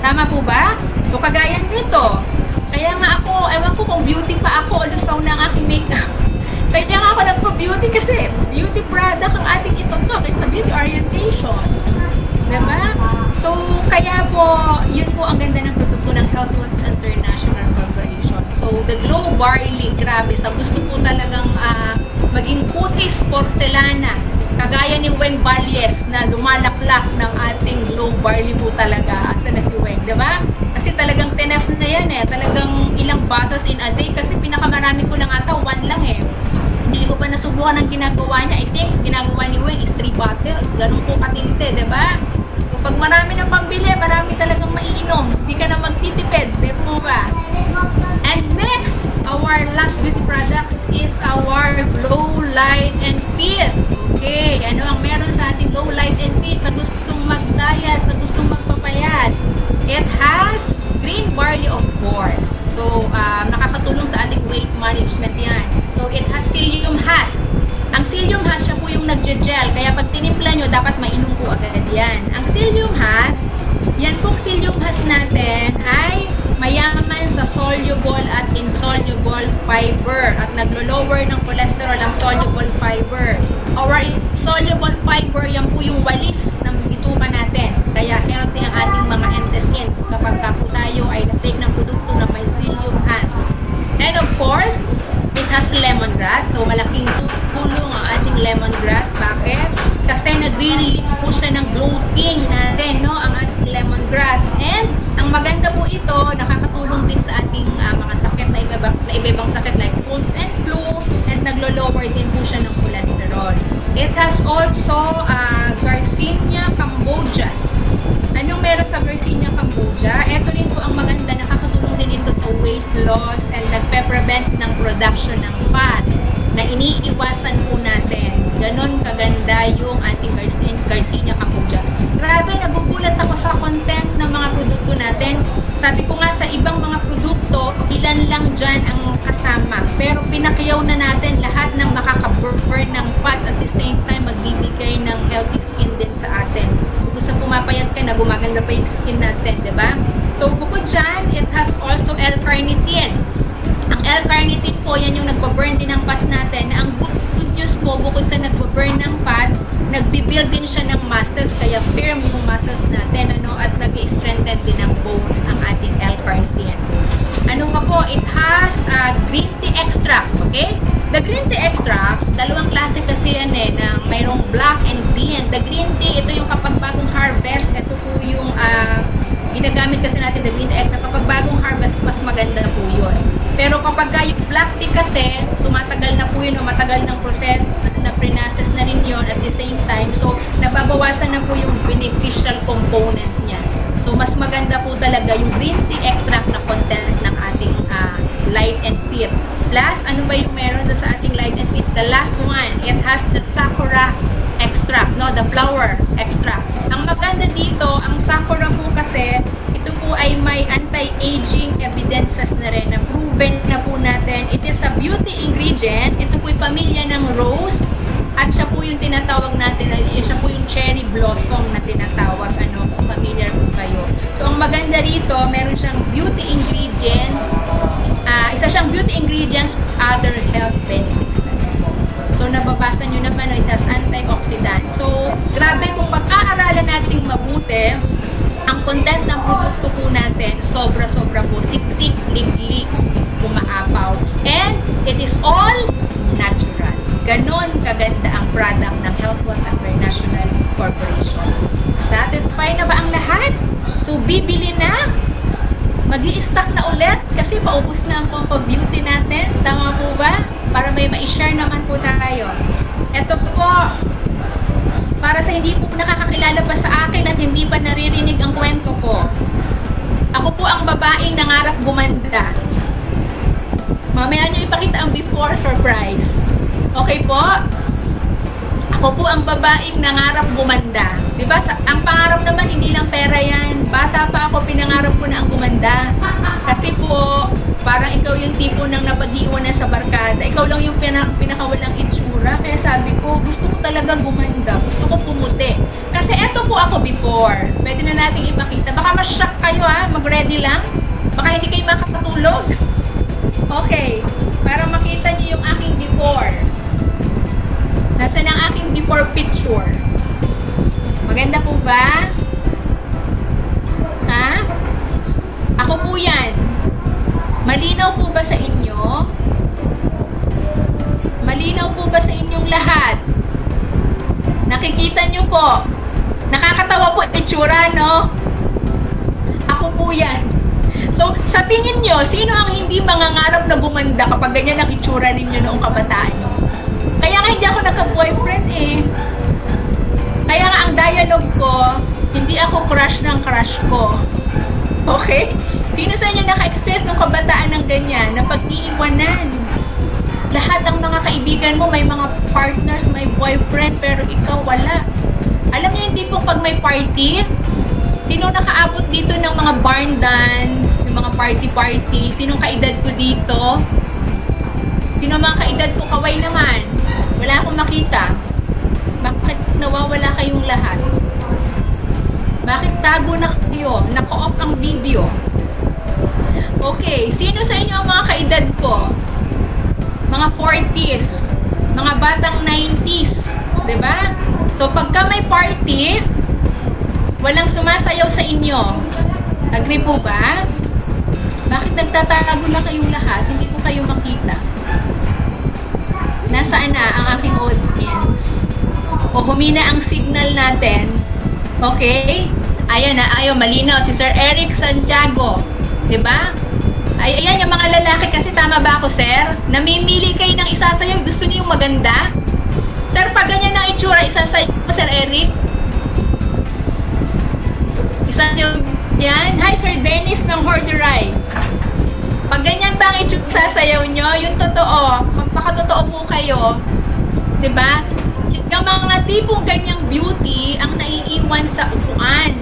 Tama po ba? So, kagaya nito. Kaya nga ako, ewan ko kung beauty pa ako lusaw na ang aking makeup. (laughs) Kaya nga ako nagpo-beauty kasi beauty product ang ating ito to. It's a beauty orientation. Diba? So, kaya po, yun po ang ganda ng produkto ng Healthwood International Corporation. So, the Glow Barley, grabe, sa gusto po talagang ah, maging putis porcelana, kagaya ni Weng Valles na lumalaklak ng ating Glow Barley po talaga. Asa na si Weng, di ba? Kasi talagang tenas na yan eh. Talagang ilang bottles in a day kasi pinakamarami ko lang ata, one lang eh. Hindi ko pa nasubukan ang ginagawa niya. I think, ginagawa ni Weng is 3 bottles. Ganun po katinte, di ba? Pag marami ng pambili, marami talagang maiinom. Hindi ka na magtitipid, di po ba? And next, our last beauty products is our Glow Light and Fit. Okay, ano ang meron sa ating Glow Light and Fit sa gustong mag-diet, sa gustong magpapayat? It has green barley of course. So, um, nakakatulong sa ating weight management yan. So, it has psyllium husk. Ang psyllium husk, siya po yung nagje-gel. Kaya pag tinimpla nyo, dapat mainom po agad yan. Ang psyllium husk, yan pong psyllium husk natin ay mayaman sa soluble at insoluble fiber at naglo-lower ng cholesterol ang soluble fiber. Our soluble fiber, yan po yung walis ng bituka natin. Kaya healthy ang ating mga intestine kapag ka po tayo ay nag-take ng produkto na may psyllium husk. And of course, it has lemongrass. So, malaking tulong ang ating lemongrass. Bakit? Kasi nagre-release po siya ng bloating natin, no? Ang ating lemongrass. And, ang maganda po ito, nakakatulong din sa ating ah, mga sakit na iba, na iba-ibang sakit like colds and flu. And naglo-lower din po siya ng cholesterol. It has also uh, Garcinia cambogia. Anong meron sa Garcinia cambogia? Ito rin po ang maganda, nakakatulong din ito sa weight loss and nagpe-prevent ng production ng fat na iniiwasan po natin. Ganon kaganda yung ating Garcinia, cambogia. Grabe, nagugulat ako sa content ng mga produkto natin. Sabi ko nga sa ibang mga produkto, ilan lang dyan ang kasama. Pero pinakyaw na natin lahat ng makaka-burn ng fat at the same time magbibigay ng healthy skin din sa atin. Kung sa pumapayat ka na, gumaganda pa yung skin natin, di ba? So, bukod dyan, it has also L-carnitine. Ang L-carnitine po, yan yung nagpa-burn din ng fats natin. Na ang good, news po, bukod sa nagpa-burn ng fats, nagbibuild din siya ng muscles, kaya firm yung muscles natin, ano, at nag-strengthen din ng bones ang ating L-carnitine. po, it has uh, green tea extract, okay? The green tea extract, dalawang klase kasi yan eh, na mayroong black and green. The green tea, ito yung kapag bagong harvest, ito po yung uh, kasi natin the green tea extract. Kapag bagong harvest, mas maganda po yun. Pero kapag yung black tea kasi, tumatagal na po yun, o matagal ng process, na pre-process na rin yun at the same time. So, nababawasan na po yung beneficial component niya. So, mas maganda po talaga yung green tea extract na content ng ating uh, light and pit. Plus, ano ba yung meron doon sa ating light and pit? The last one, it has the sakura extract, no? The flower extract. Ang maganda dito, ang sakura po kasi, ito po ay may anti-aging evidences na rin na proven na po natin. It is a beauty ingredient. Ito po ay pamilya ng rose at siya po yung tinatawag natin, siya po yung cherry blossom na tinatawag, ano, familiar po kayo. So, ang maganda rito, meron siyang beauty ingredients, uh, isa siyang beauty ingredients, other health benefits. So, nababasa nyo naman, it has antioxidant. So, grabe kung pag-aaralan natin mabuti, ang content ng produkto po natin, sobra-sobra po, siksik, lig-lig, umaapaw. And, it is all natural. Ganon kaganda ang product ng Health One International Corporation. Satisfy na ba ang lahat? So, bibili na? Mag stock na ulit kasi paubos na ang Pompa Beauty natin. Tama po ba? Para may ma-share naman po tayo. Ito po, para sa hindi po nakakakilala pa sa akin at hindi pa naririnig ang kwento ko. Ako po ang babaeng nangarap gumanda. Mamaya niyo ipakita ang before surprise. Okay po? Ako po ang babaeng nangarap gumanda. 'Di ba? Ang pangarap naman hindi lang pera 'yan. Bata pa ako pinangarap ko na ang gumanda. Kasi po, parang ikaw yung tipo ng napag-iwanan sa barkada. Ikaw lang yung pinak pinakawalang itsura. Kaya sabi ko, gusto ko talaga gumanda. Gusto ko pumuti. Kasi eto po ako before. Pwede na nating ipakita. Baka ma-shock kayo ha. Mag-ready lang. Baka hindi kayo makakatulog. Okay. Para makita niyo yung aking before. Nasaan ang aking before picture? Maganda po ba? Ha? Ako po yan. Malinaw po ba sa inyo? Malinaw po ba sa inyong lahat? Nakikita nyo po. Nakakatawa po itsura, no? Ako po yan. So, sa tingin nyo, sino ang hindi mangangarap na gumanda kapag ganyan ang itsura ninyo noong kabataan nyo? Kaya nga hindi ako nagka-boyfriend eh. Kaya nga ang dialogue ko, hindi ako crush ng crush ko. Okay? Sino sa inyo naka-experience ng kabataan ng ganyan, na pag-iiwanan? Lahat ng mga kaibigan mo, may mga partners, may boyfriend, pero ikaw wala. Alam niyo hindi po pag may party, sino nakaabot dito ng mga barn dance, yung mga party-party, sinong kaedad ko dito? Sino mga kaedad ko kaway naman? Wala akong makita. Bakit nawawala kayong lahat? Bakit tago na kayo? Naka-off ang video. Okay, sino sa inyo ang mga kaedad ko? Mga 40s, mga batang 90s, 'di ba? So pagka may party, walang sumasayaw sa inyo. Agree po ba? Bakit nagtatago na kayong lahat? Hindi po kayo makita. Nasaan na ang aking audience? O humina ang signal natin. Okay? Ayan na, ayo malinaw si Sir Eric Santiago. 'Di ba? Ay, ayan yung mga lalaki kasi tama ba ako, sir? Namimili kayo ng isasayaw, gusto niyo yung maganda? Sir, pag ganyan ang itsura, isasayaw ko, Sir Eric? Isa yung yan. Hi, Sir Dennis ng Horderay. Ang itsura sasayaw nyo, yung totoo, magpakatotoo po kayo. 'di ba? Yung mga tipong ganyang beauty ang naiiwan sa upuan.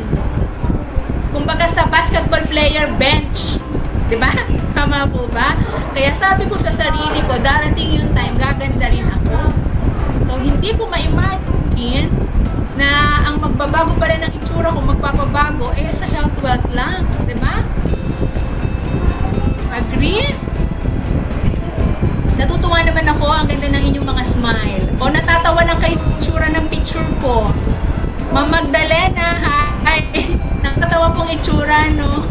Kumbaga sa basketball player bench. 'Di ba? (laughs) Tama po ba? Kaya sabi ko sa sarili ko, darating yung time, gaganda rin ako. So, hindi ko ma-imagine na ang magbabago pa rin ng itsura ko, magpapabago, eh sa health wealth lang. 'di ba? Agree? Natutuwa naman ako, ang ganda ng inyong mga smile. O natatawa lang kayo itsura ng picture ko. Ma'am Magdalena, hi! (laughs) Nakatawa pong itsura, no?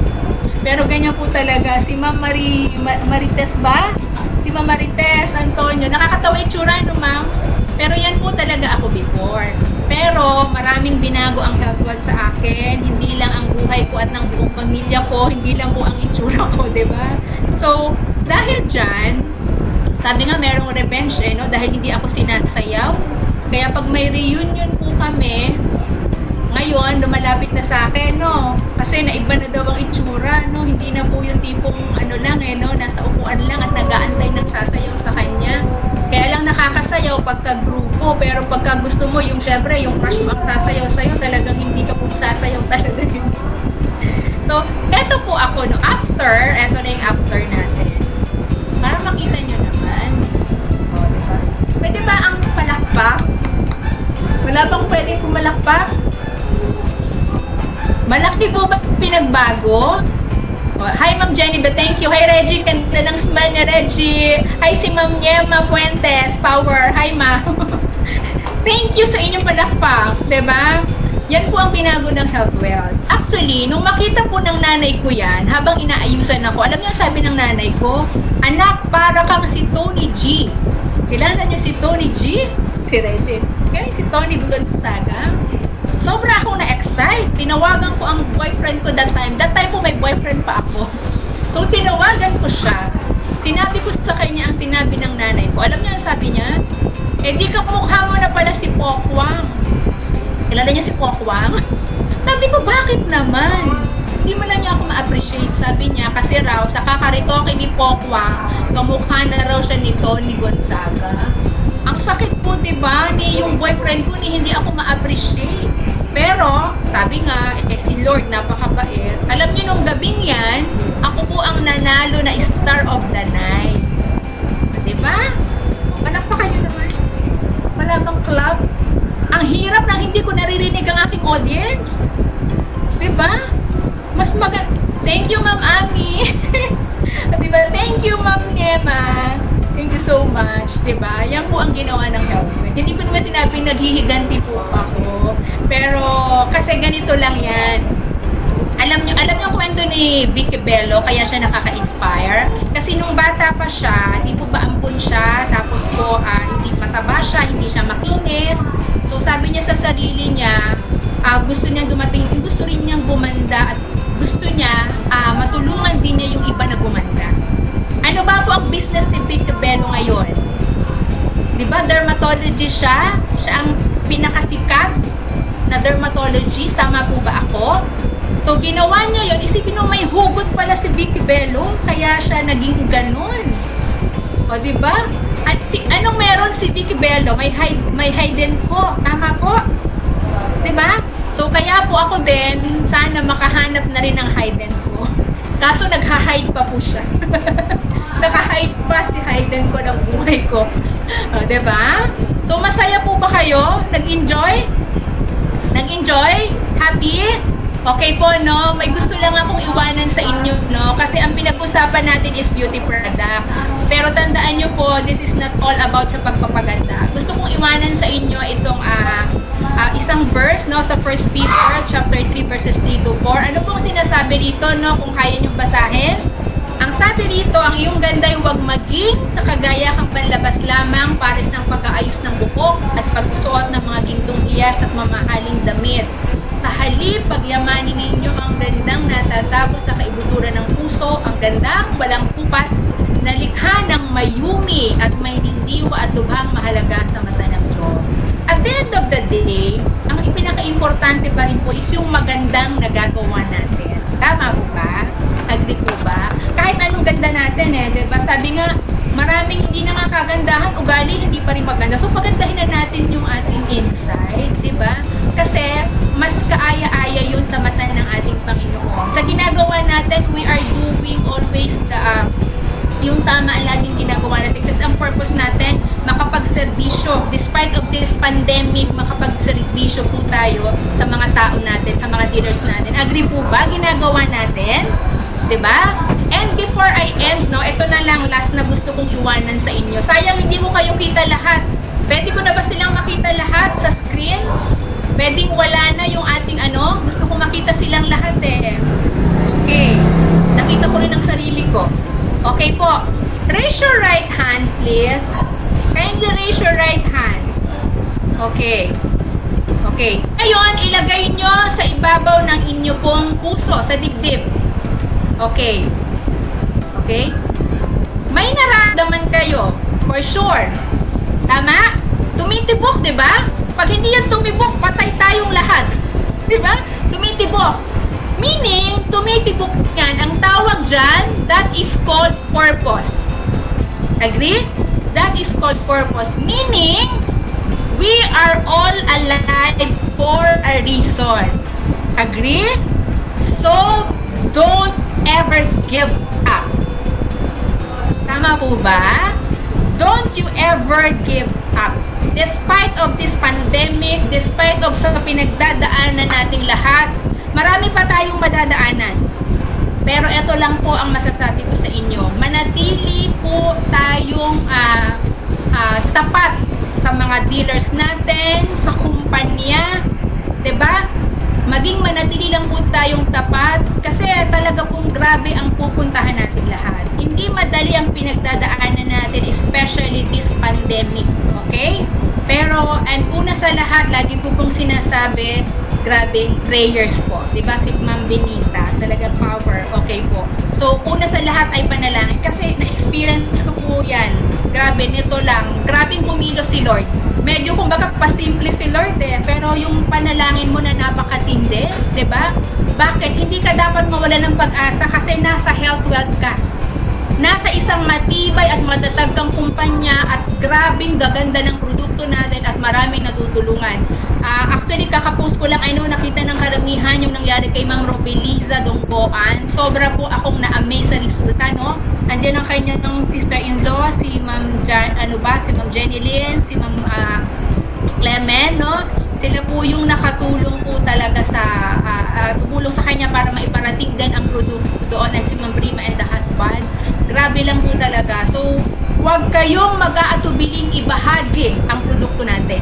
Pero ganyan po talaga. Si Ma'am Mari, Ma- Marites ba? Si Ma'am Marites Antonio. Nakakatawa itsura no, ma'am? Pero yan po talaga ako before. Pero maraming binago ang health wealth sa akin. Hindi lang ang buhay ko at ng buong pamilya ko. Hindi lang po ang itsura ko, di ba? So, dahil dyan, sabi nga merong revenge eh, no? Dahil hindi ako sinasayaw. Kaya pag may reunion po kami, ngayon, lumalapit na sa akin, no? Kasi naiba na daw ang itsura, no? Hindi na po yung tipong ano lang, eh, no? Nasa upuan lang at nag-aantay ng sasayaw sa kanya. Kaya lang nakakasayaw pagka grupo, pero pagka gusto mo, yung syempre, yung crush mo ang sasayaw sa'yo, talagang hindi ka po sasayaw (laughs) talaga. so, eto po ako, no? After, eto na yung after natin. Para makita nyo naman. O, diba? Pwede ba ang palakpak? Wala bang pwedeng pumalakpak? Malaki po ba pinagbago? Oh, hi, Ma'am Jenny, but thank you. Hi, Reggie. Ganda ng smile niya, Reggie. Hi, si Ma'am Yema Fuentes. Power. Hi, Ma'am. (laughs) thank you sa inyong palakpak. ba? Diba? Yan po ang pinago ng health wealth. Actually, nung makita po ng nanay ko yan, habang inaayusan ako, alam niyo sabi ng nanay ko, Anak, para kang si Tony G. Kilala niyo si Tony G? Si Reggie. Kaya si Tony Gonzaga. Sobra akong na-excite. Tinawagan ko ang boyfriend ko that time. That time po may boyfriend pa ako. So, tinawagan ko siya. Sinabi ko sa kanya ang sinabi ng nanay ko. Alam niya ang sabi niya? Eh, di ka mukha mo na pala si Pokwang. Kilala niya si Pokwang? (laughs) sabi ko, bakit naman? Hindi mo na niya ako ma-appreciate. Sabi niya, kasi raw, sa kakaritoke ni Pokwang, kamukha na raw siya ni Tony Gonzaga. Ang sakit po, di ba, ni yung boyfriend ko, ni hindi ako ma-appreciate. Pero, sabi nga, eh, si Lord napakabait. Alam niyo nung gabing yan, ako po ang nanalo na star of the night. Di ba? Walang pa kayo naman. Wala bang club? Ang hirap nang hindi ko naririnig ang aking audience. Di ba? Mas maganda. Thank you, Ma'am Ami. (laughs) Di ba? Thank you, Ma'am Nema. Thank you so much, 'di ba? Yan po ang ginawa ng government. Hindi ko naman sinabing naghihiganti po ako. Pero kasi ganito lang 'yan. Alam niyo, alam niyo kwento ni Vicky Bello kaya siya nakaka-inspire kasi nung bata pa siya, hindi po ba ampun siya, tapos po ah, hindi mataba siya, hindi siya makinis. So sabi niya sa sarili niya, ah, gusto niya dumating, gusto rin niyang gumanda at gusto niya ah, matulungan din niya yung iba na gumanda. Ano ba po ang business ni Vicky Bello ngayon? Di ba, dermatology siya? Siya ang pinakasikat na dermatology. Tama po ba ako? So, ginawa niya yun. Isipin mo, may hugot pala si Vicky Bello. Kaya siya naging ganun. O, di ba? At si, anong meron si Vicky Bello? May, hide, may hidden ko. Tama po? Di ba? So, kaya po ako din, sana makahanap na rin ng hidden ko. Kaso nagha-hide pa po siya. (laughs) Naka-hide pa si Hayden ko ng buhay ko. O, ba? Diba? So, masaya po ba kayo? Nag-enjoy? Nag-enjoy? Happy? Okay po, no? May gusto lang akong iwanan sa inyo, no? Kasi ang pinag-usapan natin is beauty product. Pero tandaan nyo po, this is not all about sa pagpapaganda. Gusto kong iwanan sa inyo itong uh, uh, isang verse, no? Sa 1 Peter, chapter 3, verses 3 to 4. Ano pong sinasabi dito, no? Kung kaya nyo basahin. Ang sabi dito, ang iyong ganda ay huwag maging sa kagaya kang panlabas lamang pares ng pagkaayos ng buhok at pagsusuot ng mga gintong iyas at mamahaling damit. Sa halip, pagyamanin ninyo ang gandang natatago sa kaibuturan ng puso, ang gandang walang at may nindiwa at lubhang mahalaga sa mata ng Diyos. At the end of the day, ang pinaka-importante pa rin po is yung magandang nagagawa natin. Tama po ba? Agree po ba? Kahit anong ganda natin eh, di ba? Sabi nga, maraming hindi na nga kagandahan, ugali hindi pa rin maganda. So, pagandahin na natin yung ating inside, di ba? Kasi, mas kaaya-aya yun sa mata ng ating Panginoon. Sa ginagawa natin, we are doing always the, uh, yung tama laging ginagawa natin. Kasi ang purpose natin, makapagserbisyo. Despite of this pandemic, makapagserbisyo po tayo sa mga tao natin, sa mga dealers natin. Agree po ba? Ginagawa natin? 'di ba? And before I end, no, ito na lang last na gusto kong iwanan sa inyo. Sayang hindi ko kayo kita lahat. Pwede ko na ba silang makita lahat sa screen? Pwedeng wala na yung ating ano? Gusto ko makita silang lahat eh. Okay. Nakita ko rin ang sarili ko. Okay po. Raise your right hand, please. Kindly raise your right hand. Okay. Okay. Ngayon, ilagay nyo sa ibabaw ng inyo pong puso, sa dibdib. Okay. Okay? May nararamdaman kayo, for sure. Tama? Tumitibok, di ba? Pag hindi yan tumibok, patay tayong lahat. Di ba? Tumitibok. Meaning, tumitibok yan. Ang tawag dyan, that is called purpose. Agree? That is called purpose. Meaning, we are all alive for a reason. Agree? So, don't ever give up. Tama po ba? Don't you ever give up. Despite of this pandemic, despite of sa pinagdadaanan nating lahat, marami pa tayong madadaanan. Pero ito lang po ang masasabi ko sa inyo. Manatili po tayong uh, uh, tapat sa mga dealers natin, sa kumpanya, 'di ba? Maging manatili lang po tayong tapat kasi talaga pong grabe ang pupuntahan natin lahat. Hindi madali ang pinagdadaanan natin, especially this pandemic, okay? Pero, and una sa lahat, lagi po pong sinasabi, grabe prayers po. Di ba si Ma'am Benita, talaga power, okay po. So, una sa lahat ay panalangin kasi na-experience ko po yan. Grabe, nito lang. Grabing kumilos si Lord. Medyo kumbaga pasimple si Lord eh, pero yung panalangin mo na napakatindi, di ba? Bakit? Hindi ka dapat mawala ng pag-asa kasi nasa health wealth ka nasa isang matibay at matatag kang kumpanya at grabing gaganda ng produkto natin at maraming natutulungan. Uh, actually, kakapost ko lang, I know, nakita ng karamihan yung nangyari kay Mang Robeliza Donggoan. Sobra po akong na-amaze sa resulta, no? Andiyan ang kanyang sister-in-law, si Ma'am Jan, ano ba, si Ma'am Jenny Lynn, si Ma'am uh, Clement, no? Sila po yung nakatulong po talaga sa, uh, uh, tumulong sa kanya para maiparating din ang produkto doon at si Ma'am Prima and the husband Grabe lang po talaga. So, huwag kayong mag-aatubiling ibahagi ang produkto natin.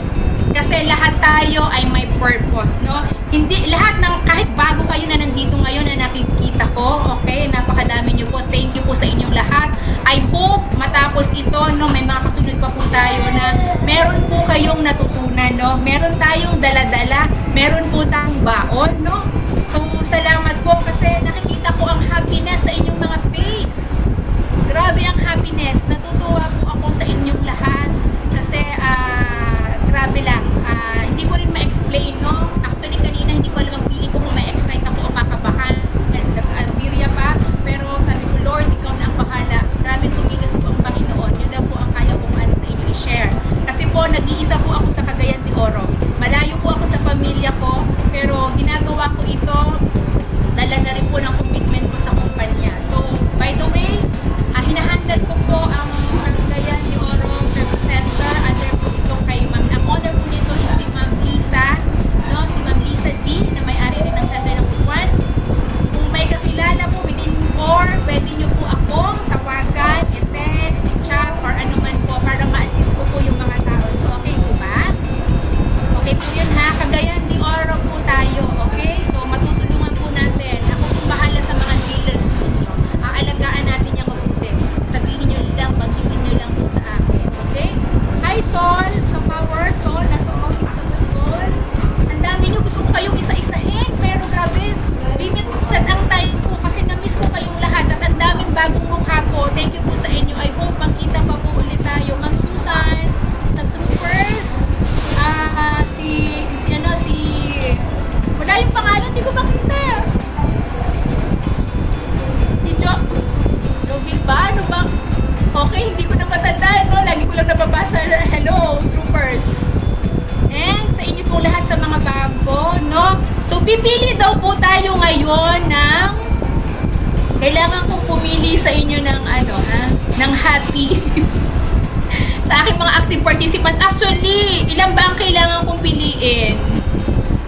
Kasi lahat tayo ay may purpose, no? Hindi, lahat ng, kahit bago kayo na nandito ngayon na nakikita ko, okay, napakadami nyo po. Thank you po sa inyong lahat. I hope matapos ito, no, may mga kasunod pa po tayo na meron po kayong natutunan, no? Meron tayong daladala, meron po tayong baon, no? So, salamat po kasi nakikita ko ang happiness sa inyong mga face. Grabe ang happiness. Natutuwa po ako sa inyong lahat. Kasi, uh, grabe lang. Uh, hindi ko rin ma-explain, no? Actually, kanina hindi ko alam ang feeling ko kung ma-excite ako o kakabahan. Nag-albiria pa. Pero sabi ko, Lord, ikaw na ang bahala. Grabe tumigas po ang Panginoon. Yun lang po ang kaya kong ano sa inyo i-share. Kasi po, nag-iisa po ako sa Cagayan de Oro. Malayo po ako sa pamilya ko. Pero ginagawa ko ito, dala na rin po ng 4, pwede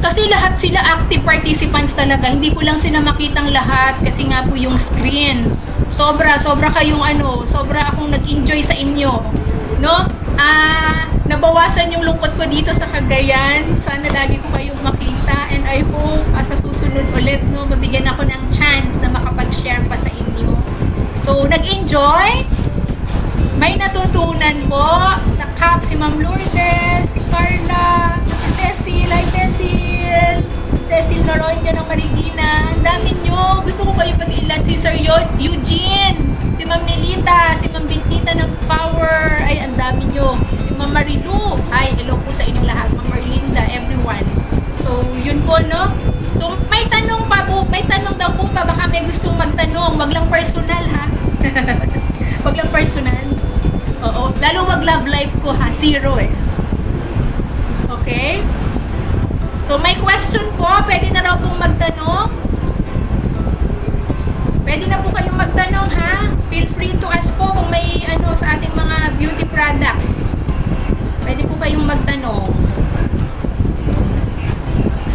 Kasi lahat sila active participants talaga. Hindi ko lang sila makitang lahat kasi nga po yung screen. Sobra, sobra kayong ano, sobra akong nag-enjoy sa inyo. No? Ah, nabawasan yung lungkot ko dito sa Cagayan. Sana lagi ko kayong makita and I hope uh, sa susunod ulit no, mabigyan ako ng chance na makapag-share pa sa inyo. So, nag-enjoy? May natutunan po sa CAP si Ma'am Lourdes, Si Sir Eugene, si Ma'am Nelita, si Ma'am Bintita ng Power. Ay, ang dami nyo. Si Ma'am Marilu. Ay, hello po sa inyong lahat. Ma'am Marlinda, everyone. So, yun po, no? So, may tanong pa po. May tanong daw po pa. Baka may gustong magtanong. Wag lang personal, ha? (laughs) wag lang personal. Oo. Lalo wag love life ko, ha? Zero, eh. Okay? So, may question po. Pwede na raw pong magtanong. Pwede na po kayong magtanong, ha? Feel free to ask po kung may ano sa ating mga beauty products. Pwede po kayong magtanong.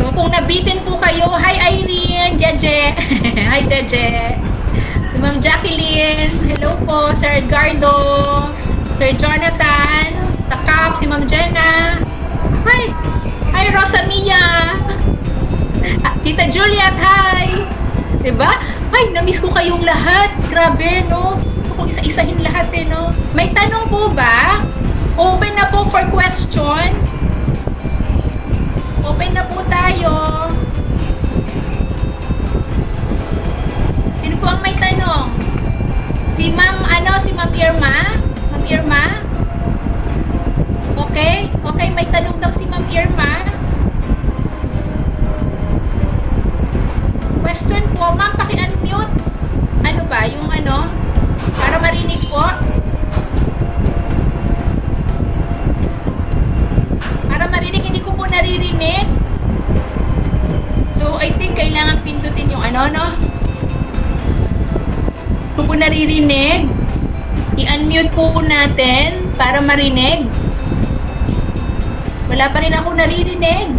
So, kung nabitin po kayo, hi Irene, Jeje. (laughs) hi Jeje. Si Ma'am Jacqueline, hello po, Sir Edgardo, Sir Jonathan, Takap, si Ma'am Jenna. Hi! Hi Rosa Mia! (laughs) Ah, Tita Juliet, hi! Diba? Ay, namiss ko kayong lahat. Grabe, no? Gusto kong isa-isahin lahat, eh, no? May tanong po ba? Open na po for questions. Open na po tayo. Sino po ang may tanong? Si Ma'am, ano, si Ma'am Irma? Ma'am Irma? Okay? Okay, may tanong daw si Ma'am Irma. Po naririnig, i-unmute po natin para marinig. Wala pa rin ako naririnig.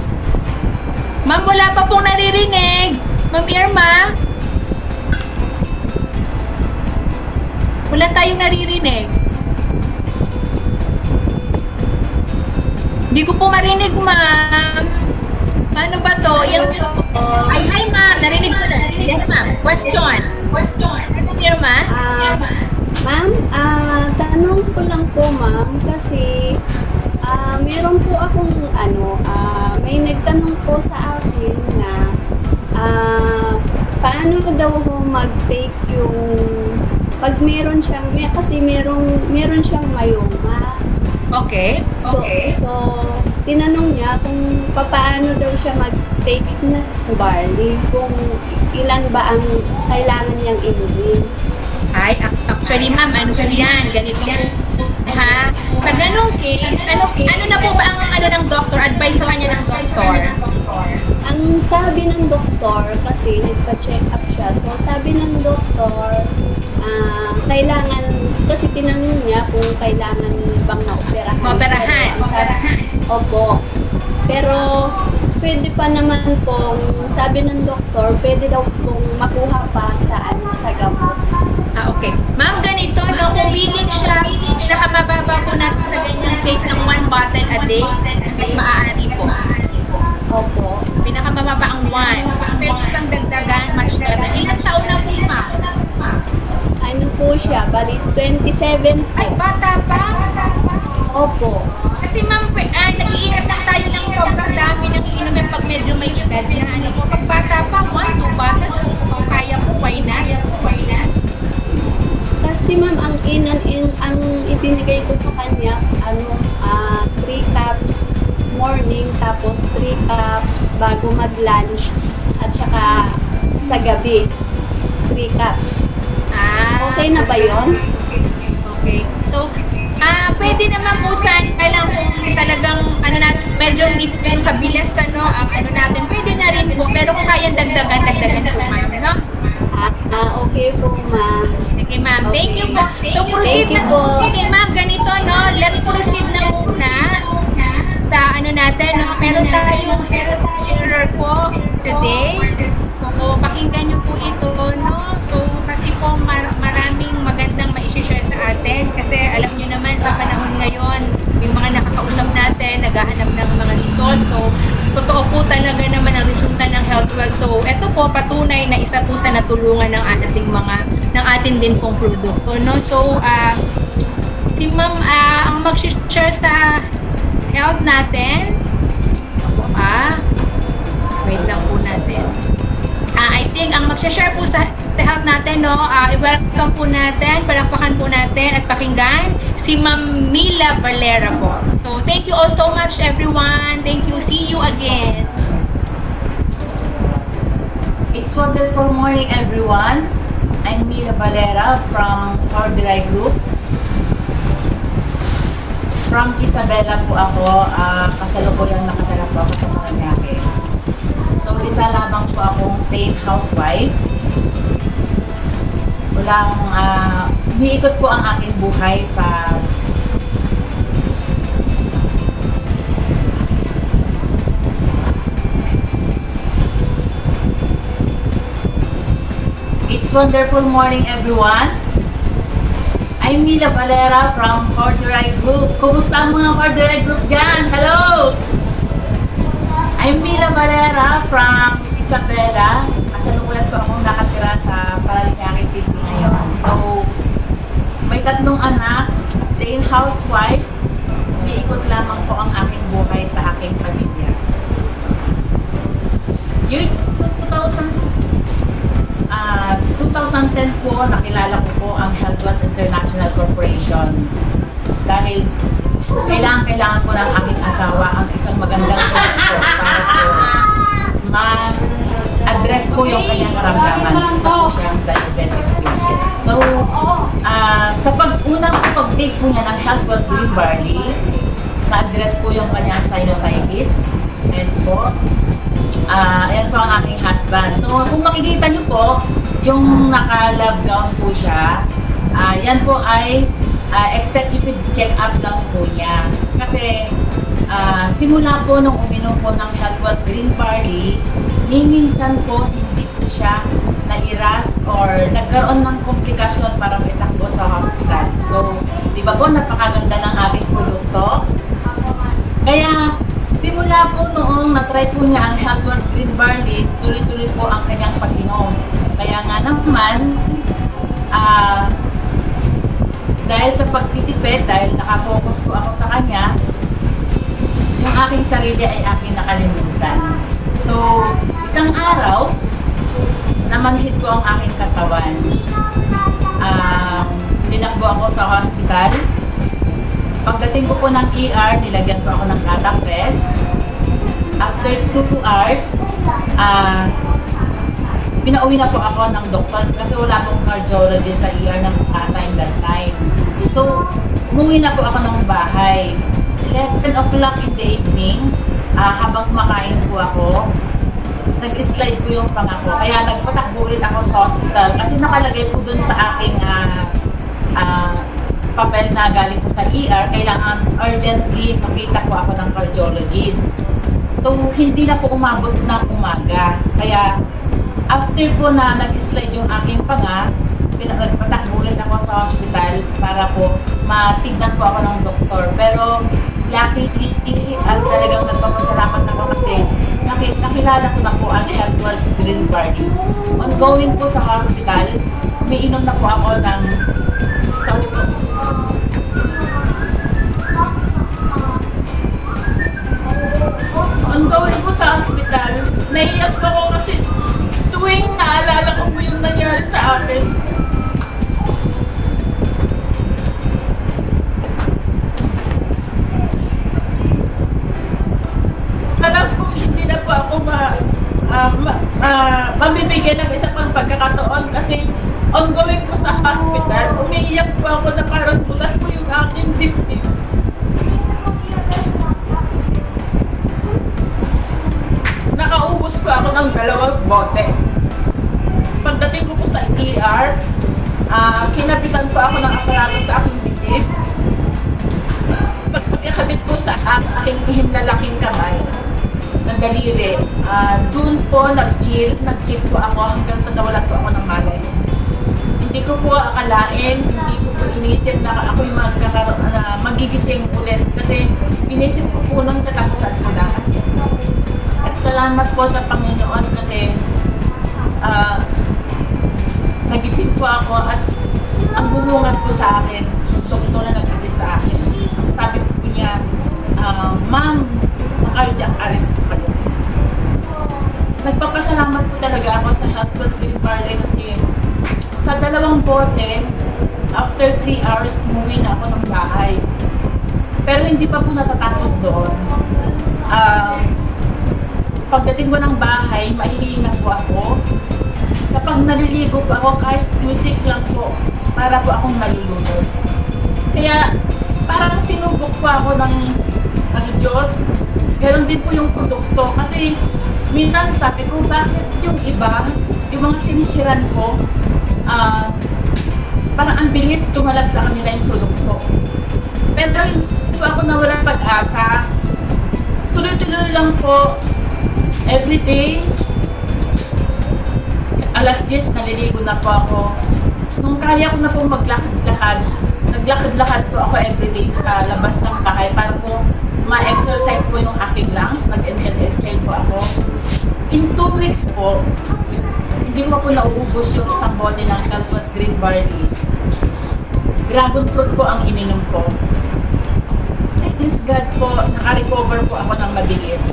Ma'am, wala pa pong naririnig. Ma'am Irma? Wala tayong naririnig. Hindi ko po marinig, ma'am. Paano ba to? Yung, ay, hi, ma'am. Narinig ko na. Yes, ma'am. Question. Question. Irma? Ah, ma'am, ah, tanong ko lang po ma'am kasi ah, meron po akong ano, ah, may nagtanong po sa akin na ah, paano daw ho mag-take yung pag meron siyang may, kasi merong meron siyang mayoma. Okay. So, Okay. so tinanong niya kung paano daw siya mag-take na barley, kung ilan ba ang kailangan niyang inumin. Ay, ac- actually, ma'am, ano po yan? Ganito po, ha? Sa ganong case, ano, ano na po ba ang ano ng doktor? Advice sa kanya ng doktor? Ang sabi ng doktor, kasi nagpa-check up siya, so sabi ng doktor, ah, kailangan, kasi tinanong niya kung kailangan bang na-operahan. Maoperahan. Sabi- Opo. Pero, pwede pa naman pong, sabi ng doktor, pwede daw pong makuha pa sa ano, sa gamot. Ah, okay. Ma'am, ganito, no, kung willing siya, pinakamababa po natin sa ganyang case ng one bottle a day, ay maaari po. Opo. Pinakamababa ang one. Pwede pang dagdagan, much better. Ilang taon na po, ma'am? Ano po siya, bali 27 po. Ay, bata pa. Opo. Kasi ma'am, ah, nag-iingat lang tayo ng sobrang dami ng iinumin pag medyo may edad na. Ano po, pag bata pa, one, two bottles, kaya po, why not? Why not? Kasi ma'am, ang inan in, ang ibinigay ko sa kanya, ano, ah 3 cups morning, tapos 3 cups bago mag-lunch, at saka sa gabi, 3 cups. Ah, Okay na ba yon? Okay. So, pwede naman po saan, kailang kung talagang, ano na, medyo hindi kabilis, ano, ang ano natin, pwede na rin po. Pero kung kaya dagdagan, dagdagan po, ma'am, no? Ah, ah, okay po ma'am. Sige, ma'am. Thank you po. So, proceed na po. Sige, ma'am. Ganito, no? Let's proceed na muna sa ano natin. No? Meron tayong error po today. So, pakinggan niyo po ito, no? So, kasi po magandang ma-share sa atin. Kasi alam niyo naman sa panahon ngayon, yung mga nakakausap natin, naghahanap ng mga result. So, totoo po talaga naman ang resulta ng Health Well. So, ito po patunay na isa po sa natulungan ng ating mga ng atin din pong produkto, no? So, ah si Ma'am ah, ang mag-share sa health natin. Ako ah. Wait lang po natin. Ah, I think ang mag-share po sa, health natin, no, ah, i-welcome po natin, palakpakan po natin at pakinggan si Ma'am Mila Valera po. So, thank you all so much everyone. Thank you. See you again. It's wonderful morning, everyone. I'm Mila Valera from Corderai Group. From Isabela po ako, uh, kasalukuyang nakatara po ako sa Paranaque. So, isa lamang po akong plain housewife. Walang, uh, po ang aking buhay sa It's wonderful morning, everyone. I'm Mila Valera from Corderai Group. Kumusta ang mga Corderai Group dyan? Hello! I'm Mila Valera from Isabela. Kasalukuyan po akong nakatira sa. So, may tatlong anak, plain housewife. Umiikot lamang po ang aking buhay sa aking pamilya. Year 2000 Ah, 2010 po, nakilala ko po ang Healthwell International Corporation. Dahil kailangan kailangan ko ng aking asawa ang isang magandang produkto para po ma-address po yung kanyang karamdaman sa po siyang diabetic. So, ah, sa pag-unang pag-take po niya ng Healthwell Green Barley, na-address po yung kanyang sinusitis, and po, Ah, ayan po ang aking husband. So, kung makikita niyo po, yung naka-love gown po siya, ah, yan po ay ah, executive check-up lang po niya. Kasi, ah, simula po nung uminom po ng Healthwell Green Barley, ni minsan po hindi po siya nairas or nagkaroon ng komplikasyon para may takbo sa hospital. So, di ba po, napakaganda ng ating produkto. Kaya, simula po noong na-try po niya ang Healthwell Green Barley, tuloy-tuloy po ang kanyang pag-inom. Kaya nga naman, ah, dahil sa pagtitipid, dahil nakafocus po ako sa kanya, yung aking sarili ay aking nakalimutan. So, isang araw, namanhid ko ang aking katawan. Um, tinakbo ako sa hospital, Pagdating ko po ng ER, nilagyan ko ako ng contact press. After 2 hours, ah, pinauwi na po ako ng doktor kasi wala pong cardiologist sa ER na assign that time. So, umuwi na po ako ng bahay. 11 o'clock in the evening, ah, habang kumakain po ako, nag-slide po yung pangako. Kaya nagpatakbo ulit ako sa hospital kasi nakalagay po dun sa aking ah, ah, papel na galing ko sa ER, kailangan urgently makita ko ako ng cardiologist. So, hindi na po umabot ng umaga. Kaya, after po na nag-slide yung aking panga, pinagpatakbo ulit ako sa hospital para po matignan po ako ng doktor. Pero, luckily, at talagang nagpapasalamat ako kasi naki- nakilala ko na po ang Healthwell Green Party. Ongoing po sa hospital, umiinom na po ako ng sorry po, ongoing po sa hospital, naiyak po ako kasi tuwing naalala ko po yung nangyari sa akin. Ah, mamibigyan ng isa pang pagkakataon kasi ongoing po sa hospital, umiiyak po ako na parang bulas po yung aking dibdib. nakaubos ko ako ng dalawang bote. Pagdating ko po sa ER, ah kinabitan ko ako ng aparato sa aking dibdib. Pagkakabit ko sa aking hinlalaking kamay, ng daliri, ah doon po nag-chill, nag-chill po ako hanggang sa nawalan po ako ng malay. Hindi ko po akalain, hindi ko po inisip na ako yung magkakaroon, magigising ulit kasi inisip ko po nung katapusan ko na. At salamat po sa Panginoon kasi ah nagising po ako at ang bubungat po sa akin, doktor na nag-assist sa akin. Sabi po niya, ah, ma'am, cardiac arrest. Nagpapasalamat po talaga ako sa Health World Green Barley kasi sa dalawang bote, after 3 hours, umuwi na ako ng bahay. Pero hindi pa po natatapos doon. Ah, pagdating ko ng bahay, mahihinga po ako. Kapag naliligo po ako, kahit music lang po, para po akong nalulunod. Kaya, parang sinubok po ako ng, ng Diyos. Meron din po yung produkto. Kasi, minsan sabi ko, bakit yung iba, yung mga sinisiran ko, ah, parang ang bilis tumalab sa kanila yung produkto. Pero hindi ako nawala pag-asa. Tuloy-tuloy lang po, everyday, alas 10, naliligo na po ako. Nung kaya ko na po maglakad-lakad, naglakad-lakad po ako everyday sa labas ng bahay para po ma-exercise po yung aking lungs. Nag-inhale, exhale po ako. In two weeks po, hindi mo po nauubos yung isang bote ng Calpot Green Barley. Dragon fruit po ang ininom ko. Thanks God po, naka-recover po ako ng mabilis.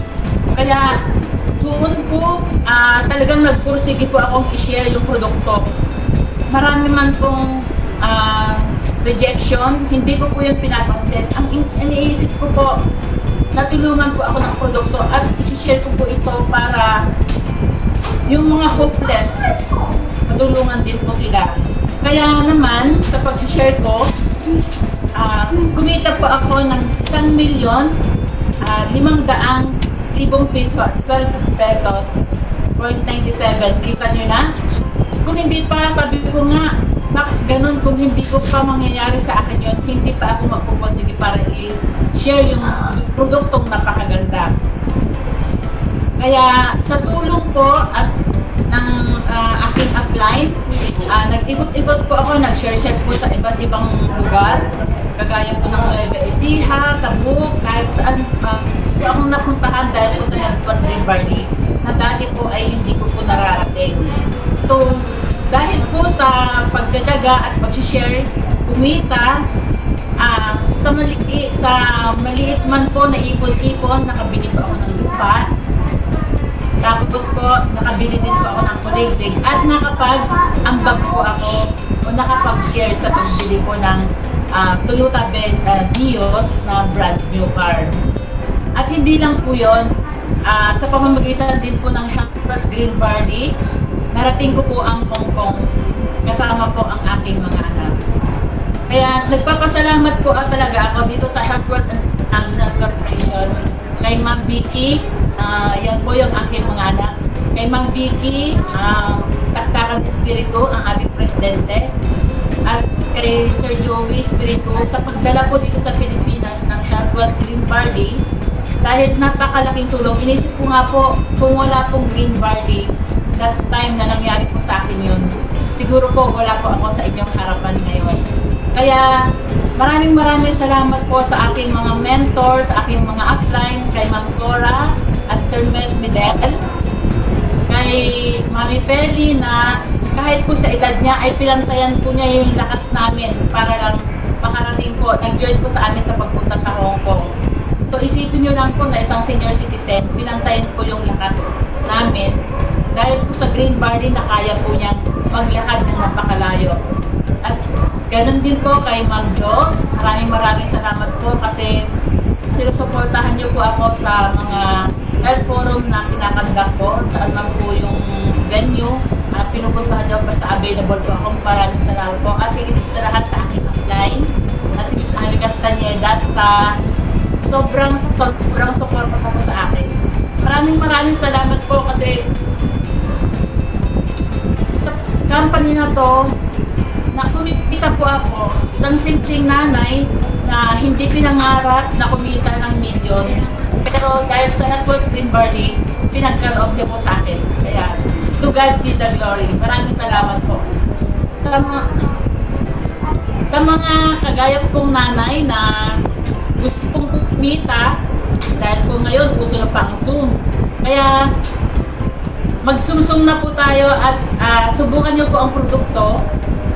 Kaya doon po, ah, talagang nagpursige po akong i-share yung produkto. Marami man pong ah, rejection, hindi ko po yun pinapansin. Ang in- iniisip ko po, natulungan po ako ng produkto at isi-share ko po ito para yung mga hopeless, matulungan din po sila. Kaya naman, sa pag-share ko, ah, kumita po ako ng 1 milyon, ah, limang daang libong piso at 12 pesos, 0.97. Kita nyo na? Kung hindi pa, sabi ko nga, ganun kung hindi ko pa mangyayari sa akin yun, hindi pa ako magpupusige para i-share yung produktong napakaganda. Kaya sa tulong po at ng ah, aking upline, ah, nag-ikot-ikot po ako, nag-share-share po sa iba't ibang lugar. Kagaya po ng Nueva Ecija, Tabuk, kahit saan uh, po akong napuntahan dahil po sa Health Green Barley na dati po ay hindi ko po nararating. So, dahil po sa pagtsatsaga at pag-share, kumita, ah, sa maliit, sa maliit man po na ipon-ipon, nakabili po ako ng lupa, tapos po, nakabili din po ako ng kuliglig at nakapag-ambag po ako o nakapag-share sa pagbili po ng uh, Toyota Ben uh, Dios na brand new car. At hindi lang po yon ah, sa pamamagitan din po ng Hampers Green Barley, narating ko po ang Hong Kong kasama po ang aking mga anak. Kaya nagpapasalamat po ah, talaga ako dito sa Healthworth National Corporation kay Ma'am Vicky, ah, yan po yung aking mga anak. Kay Ma'am Vicky, uh, Taktakan Espiritu, ang ating presidente. At kay Sir Joey Espiritu sa pagdala po dito sa Pilipinas ng Healthworth Green Barley. Dahil napakalaking tulong, inisip ko nga po, kung wala pong Green Barley, that time na nangyari po sa akin yun, siguro po wala po ako sa inyong harapan ngayon. Kaya maraming maraming salamat po sa aking mga mentors, sa aking mga upline, kay Ma'am Cora at Sir Mel Medel, kay Mami Feli na kahit po sa edad niya ay pinantayan po niya yung lakas namin para lang makarating po, nag-join po sa amin sa pagpunta sa Hong Kong. So isipin nyo lang po na isang senior citizen, pinantayan po yung lakas namin dahil po sa Green Barley na kaya po niya maglakad ng napakalayo. At ganun din po kay Ma'am Jo. Maraming maraming salamat po kasi sinusuportahan niyo po ako sa mga health forum na kinakandak ko. Saan man po yung venue. Uh, pinupuntahan niyo basta available po ako. Maraming salamat po. At higit sa lahat sa aking upline na si Miss Angel Castaneda sa sobrang sobrang support po sa akin. Maraming maraming salamat po kasi company na to, na kumita po ako, isang simpleng nanay na hindi pinangarap na kumita ng milyon. Pero dahil sa Network Green Barley, pinagkaloob niya po sa akin. Kaya, to God be the glory. Maraming salamat po. Sa mga, sa mga kagaya kong nanay na gusto kong kumita, dahil po ngayon, uso na pang Zoom. Kaya magsumsum na po tayo at ah, subukan niyo po ang produkto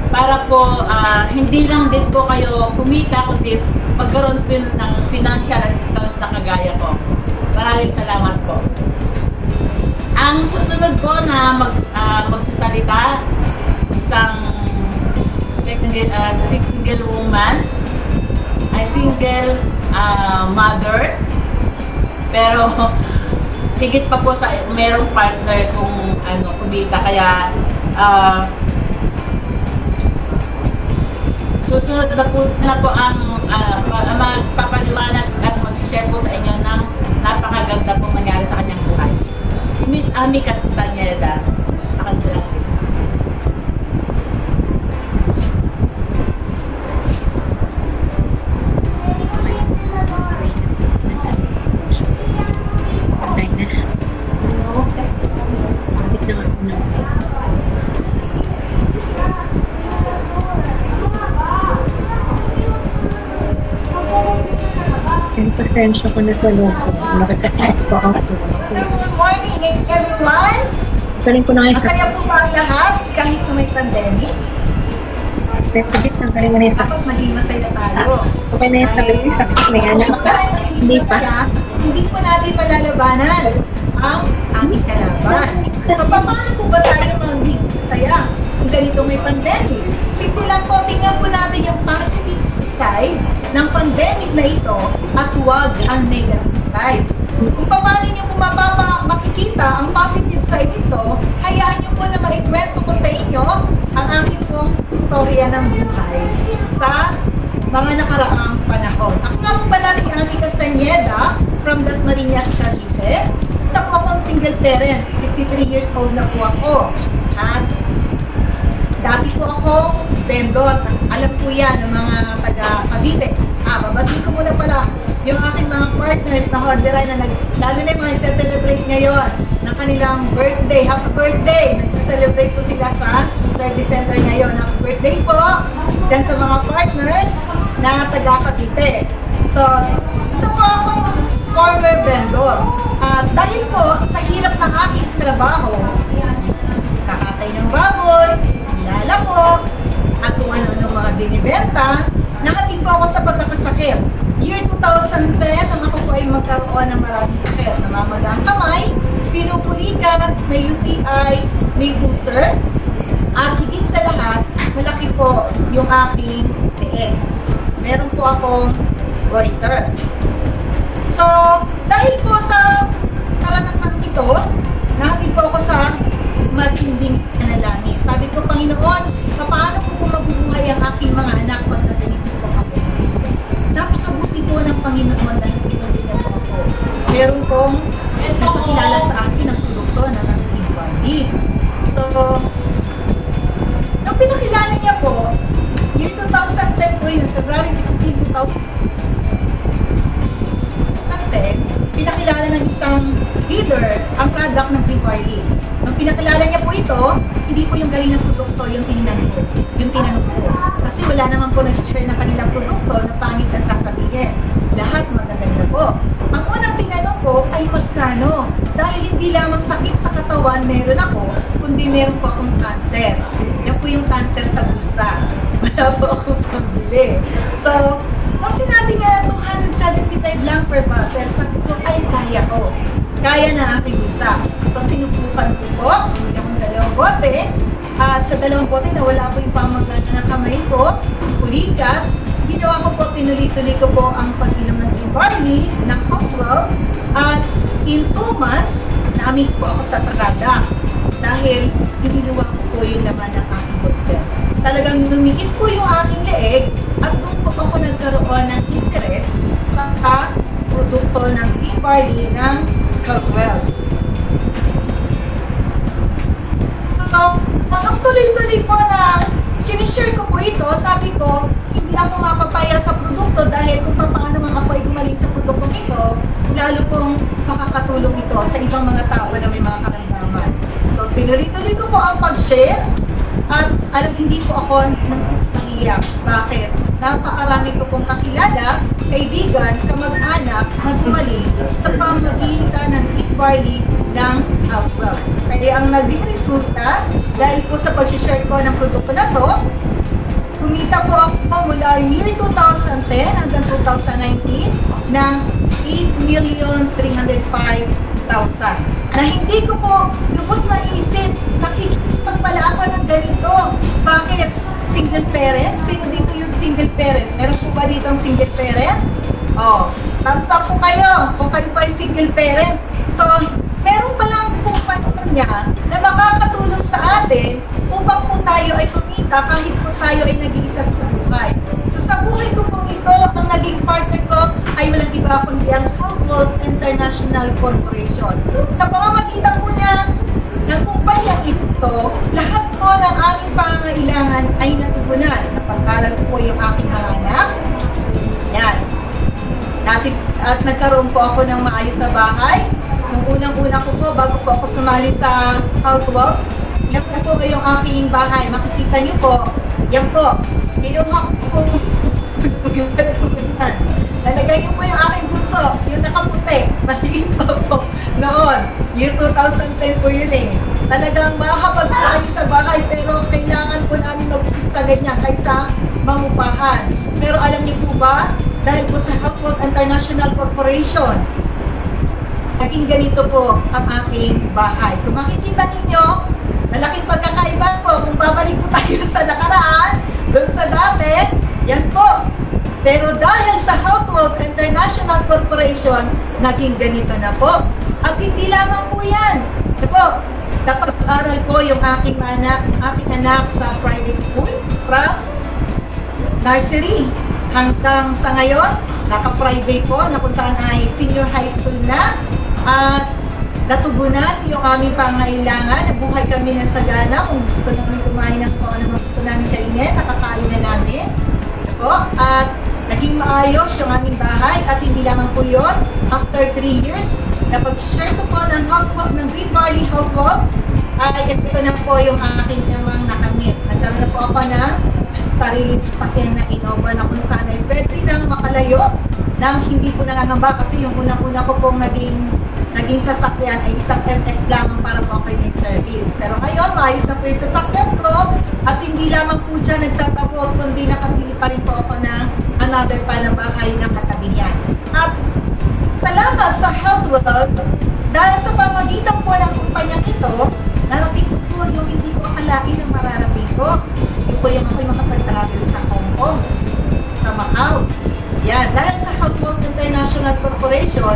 para po ah, hindi lang din po kayo kumita kundi magkaroon po ng financial assistance na kagaya ko. Maraming salamat po. Ang susunod po na mag, ah, magsasalita, isang single, ah, single woman, ay single ah, mother, pero higit pa po sa merong partner kung ano kumita kaya ah, susunod na po na po ang uh, magpapaliwanag at mag-share po sa inyo ng napakaganda pong nangyari sa kanyang buhay. Si Miss Ami Castañeda. Yan, pasensya ko na tulog. Nakasakit ko ang tulog ko. Good morning everyone! Galing ko na ngayon sa... Masaya po ba ang lahat kahit na may pandemic? Sabit ng galing mo na yung Dapat sakit. maging masaya tayo. Okay na yung sabi yung sakit na yan. Hindi pa. hindi po natin malalabanan ang ating kalaban. So, paano po ba tayo maging masaya kung ganito may pandemic? Simple lang po, tingnan po natin yung positive side ng pandemic na ito at huwag ang negative side. Kung paano nyo po mapapa makikita ang positive side nito, hayaan nyo po na maikwento ko sa inyo ang aking pong istorya ng buhay sa mga nakaraang panahon. Ako nga po pala si Annie Castañeda from Dasmariñas, Cavite. Isa po akong single parent. 53 years old na po ako. At dati po akong vendor. Alam po yan ng mga taga Cavite. Ah, babatiin ko muna pala yung aking mga partners na horderay na nag, lalo na yung mga nagse-celebrate ngayon ng kanilang birthday. Happy birthday! Nagse-celebrate po sila sa service center ngayon. Happy birthday po dyan sa mga partners na taga Cavite. So, isa po akong former vendor. At dahil po sa hirap ng aking trabaho, kakatay ng baboy, nilalako, at kung ano-ano mga binibenta, nakatid po ako sa pagkakasakit. Year 2010, nang ako po ay magkaroon ng maraming sakit. Namamaga ang kamay, pinupulikan, may UTI, may ulcer, at higit sa lahat, malaki po yung aking leeg. Meron po akong goiter. So, dahil po sa karanasan ito, nahatid po ako sa matinding panalangin. Sabi ko, Panginoon, paano po po mabubuhay ang aking mga anak pagka po ng Panginoon dahil pinuli niya po ako. Meron pong nagpakilala sa akin ng produkto na ng Body. So, nung pinakilala niya po, year 2010 po yun, February 16, 2010, isang dealer ang product ng Big Barley. Nung pinakilala niya po ito, hindi po yung galing ng produkto yung tinanong ko. Yung tinanong ko. Kasi wala naman po nag-share ng kanilang produkto na pangit ang sasabihin. Lahat magaganda po. Ang unang tinanong ko ay magkano? Dahil hindi lamang sakit sa katawan meron ako, kundi meron po akong cancer. Yan po yung cancer sa bulsa. (laughs) Wala po akong pambili. So, nung sinabi niya 275 lang per bottle, sabi ko, ay kaya ko. Kaya na aking bulsa. So, sinubukan ko po, akong dalawang bote, at sa dalawang bote, nawala po yung pamagana ng kamay ko, pulikat, ginawa ko po, tinuloy-tuloy ko po ang pag-inom ng green barley, ng Hopewell, at in two months, na-miss po ako sa Tagada dahil hiniluwa ko po yung laman ng aking boyfriend. Talagang lumikit po yung aking leeg at doon po ako nagkaroon ng interest sa produkto ng green barley ng Healthwell. So, nung tuloy-tuloy po na sinishare ko po ito, sabi ko, hindi ako mapapaya sa produkto dahil kung paano nga ako ay gumaling sa produktong ito, lalo pong makakatulong ito sa ibang mga tao na may mga karamdaman. So, tinuloy-tuloy ko po ang pag-share at alam, hindi po ako nangiyak. Bakit? Napakarami ko pong kakilala, kaibigan, kamag-anak na gumaling sa pamagitan ng Eat Barley ng wealth. Kaya ang naging resulta, dahil po sa pag-share ko ng produkto na to, kumita po ako mula year 2010 hanggang 2019 ng 8,305,000 na hindi ko po lubos na isip, nakikipag pala ako ng ganito. Bakit? Single parent? Sino yung single parent? Meron po ba dito single parent? Oh, thumbs up po kayo kung kayo pa yung single parent. So, meron palang kumpanya na makakatulong sa atin upang po tayo ay kumita kahit po tayo ay nag-iisa sa buhay. So, sa buhay ko po ito, ang naging partner ko ay walang iba kundi ang Health International Corporation. Sa pamamagitan po niya ng kumpanyang ito, lahat po ng aming pangangailangan ay natugunan. Napag-aral po yung aking mga anak. Yan. Dati, at nagkaroon po ako ng maayos na bahay. Nung unang-una ko po, bago po ako sumali sa Wealth, yan po po yung aking bahay. Makikita niyo po, yan po. Kinuha ko po (laughs) Nalagay niyo po yung aking bunso, yung nakaputi. (laughs) Maliit pa po. Noon, year 2010 po yun eh. Talagang makakapag sa bahay pero kailangan po namin mag-upisa ganyan kaysa mangupahan. Pero alam niyo po ba, dahil po sa Health International Corporation, naging ganito po ang aking bahay. Kung makikita ninyo, malaking pagkakaiba po. Kung babalik po tayo (laughs) sa nakaraan, doon sa dati, yan po. Pero dahil sa Health World International Corporation, naging ganito na po. At hindi lamang po yan. Ito po, napag-aral ko yung aking anak, aking anak sa private school from nursery hanggang sa ngayon, naka-private po na kung saan ay senior high school na. At natugunan yung aming pangailangan. Nabuhay kami ng sagana kung gusto namin kumain ng kung ano gusto namin kainin, nakakain na namin. Po. At naging maayos yung aming bahay at hindi lamang po yun. After 3 years, napag-share ko po ng, health, ng Green Valley Health Walk ay ito na po yung aking namang nakamit. Nagkaroon na po ako ng sariling sasakyan na Innova na kung saan ay pwede nang makalayo nang hindi po nangangamba kasi yung unang-una ko pong naging naging sasakyan ay isang MX lamang para po ako may service. Pero ngayon, maayos na po yung sasakyan ko at hindi lamang po dyan nagtatapos kundi nakabili pa rin po ako ng another pa na bahay ng katabi niyan. At salamat sa Health World dahil sa pamagitan po ng kumpanyang ito, narating ko po yung hindi ko akalain na mararating ko. Yung po yung ako'y makapag-travel sa Hong Kong, sa Macau. Yan, dahil sa Health World International Corporation,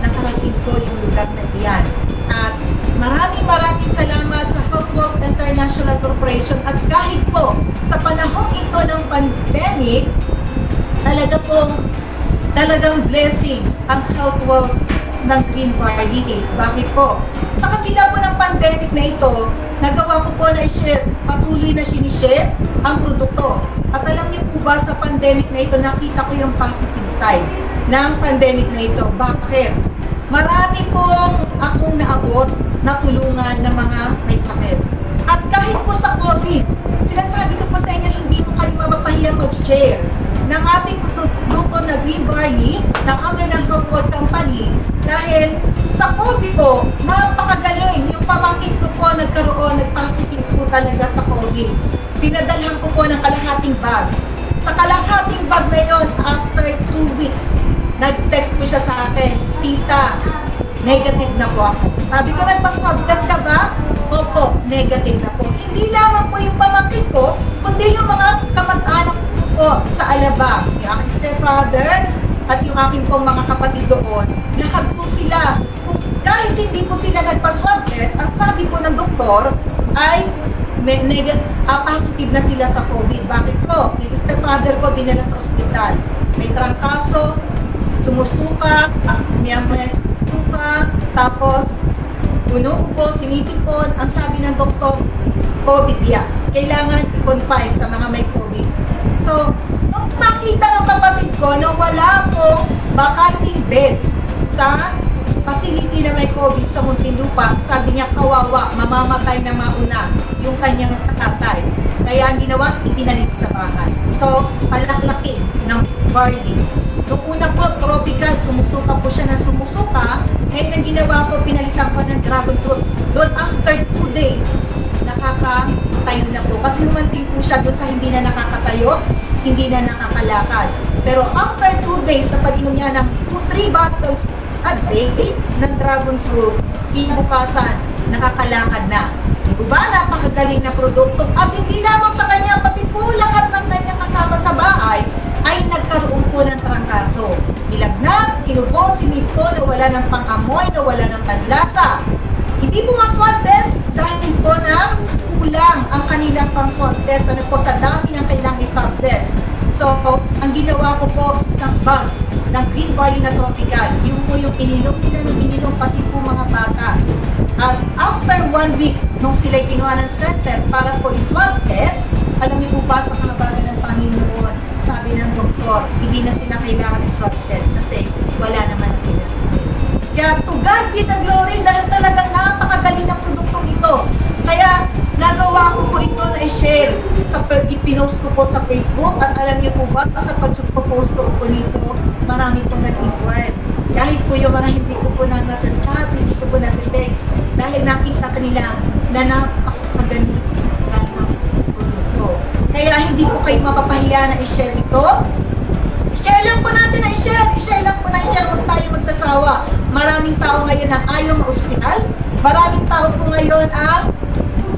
nakarating ko yung lugar na iyan. At maraming maraming salamat sa Health World International Corporation at kahit po sa panahong ito ng pandemic, talaga pong talagang blessing ang health wealth ng Green Valley. Bakit po? Sa kabila po ng pandemic na ito, nagawa ko po na i-share, patuloy na sinishare ang produkto. At alam niyo po ba sa pandemic na ito, nakita ko yung positive side ng pandemic na ito. Bakit? Marami pong akong naabot na tulungan ng mga may sakit. At kahit po sa COVID, sinasabi ko po sa inyo, hindi po kayo mapapahiya mag-share ng ating produkto na Green Barley ng under ng Health World Company dahil sa COVID po, napakagaling. Yung pamangkin ko po nagkaroon, nag-positive po talaga sa COVID. Pinadalhan ko po ng kalahating bag. Sa kalahating bag na yon, after two weeks, nag-text po siya sa akin, Tita, negative na po ako. Sabi ko, nagpa-swab test ka ba? Opo, negative na po. Hindi lamang po yung pamangkin ko, kundi yung mga kamag-anak po sa Alabang. Yung aking stepfather at yung aking pong mga kapatid doon. Lahat po sila. Kung kahit hindi po sila nagpa-swab test, ang sabi po ng doktor ay may negative, uh, positive na sila sa COVID. Bakit po? Yung stepfather ko dinala sa ospital. May trangkaso, sumusuka, may suka, tapos puno po, sinisipon, ang sabi ng doktor, COVID yan. Kailangan i-confine sa mga may COVID. So, nung makita ng kapatid ko na wala pong bakanting bed sa facility na may COVID sa Muntinlupa, sabi niya kawawa, mamamatay na mauna yung kanyang tatay. Kaya ang ginawa, ipinalit sa bahay. So, palaklaki ng barley. Nung una po, tropical, sumusuka po siya ng sumusuka. Ngayon ang ginawa ko, pinalitan ko ng dragon fruit. Doon after two days, nakakatayo na po. Kasi humanting po siya doon sa hindi na nakakatayo, hindi na nakakalakad. Pero after two days, napag-inom niya ng 2-3 bottles a day ng dragon fruit, ibukasan, nakakalakad na. Di ba ba? Napakagaling na produkto. At hindi lamang sa kanya, pati po lahat ng kanyang kasama sa bahay ay nagkaroon po ng trangkaso. Nilagnat, kinubo, sinipto, nawala ng pang-amoy, nawala ng panlasa. Hindi po ma-swab test dahil po ng kulang ang kanilang pang-swab test. Ano po, sa dami ng kailang i-swab test. So, ang ginawa ko po, isang bag ng green barley na tropical. Yung po yung ininom nila ng ininom, pati po mga bata. At after one week, nung sila'y kinuha ng center para po i-swab test, alam niyo po ba sa kahabagan ng Panginoon, sabi ng doktor, hindi na sila kailangan i-swab test kasi wala naman na sila sa kaya to God be the glory dahil talagang napakagaling ng produktong ito. Kaya nagawa ko po ito na i-share sa ipinost ko po sa Facebook at alam niyo po ba sa pag-post ko po nito, marami po nag-inquire. Dahil po yung mga hindi ko po na chat hindi ko po na-text, dahil nakita kanila na napakagaling ng produkto. Kaya hindi po kayo mapapahiya na i-share ito. I-share lang po natin na i-share. I-share lang po na i-share. Huwag tayo magsasawa. Maraming tao ngayon ang ayaw ma-hospital. Maraming tao po ngayon ang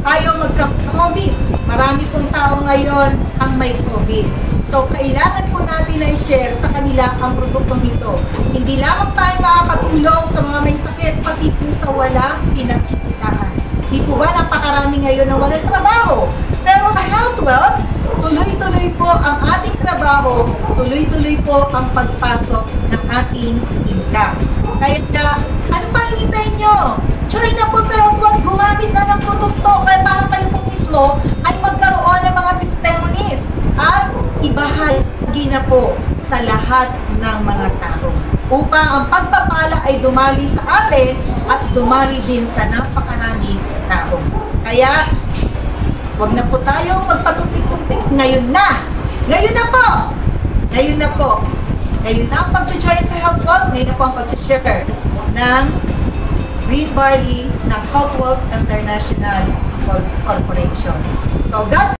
ayaw magka-COVID. Marami pong tao ngayon ang may COVID. So, kailangan po natin na i-share sa kanila ang produktong ito. Hindi lamang tayo makakatulong sa mga may sakit, pati po sa walang pinakikitaan. Di po ba napakarami ngayon na walang trabaho? Pero sa Health Wealth, tuloy-tuloy po ang ating trabaho, tuloy-tuloy po ang pagpasok ng ating income. Kaya, ano pa hinihintay nyo? Join na po sa Wealth, gumamit na ng produkto kaya para kayo po mismo ay magkaroon ng mga testimonies at ibahagi na po sa lahat ng mga tao upang ang pagpapala ay dumali sa atin at dumali din sa napakaraming tao. Kaya, Huwag na po tayong magpatumpik-tumpik ngayon na. Ngayon na po. Ngayon na po. Ngayon na ang pag-join sa Health Wealth. Ngayon na po ang pag-share ng Green Barley ng Health Wealth International Corporation. So, God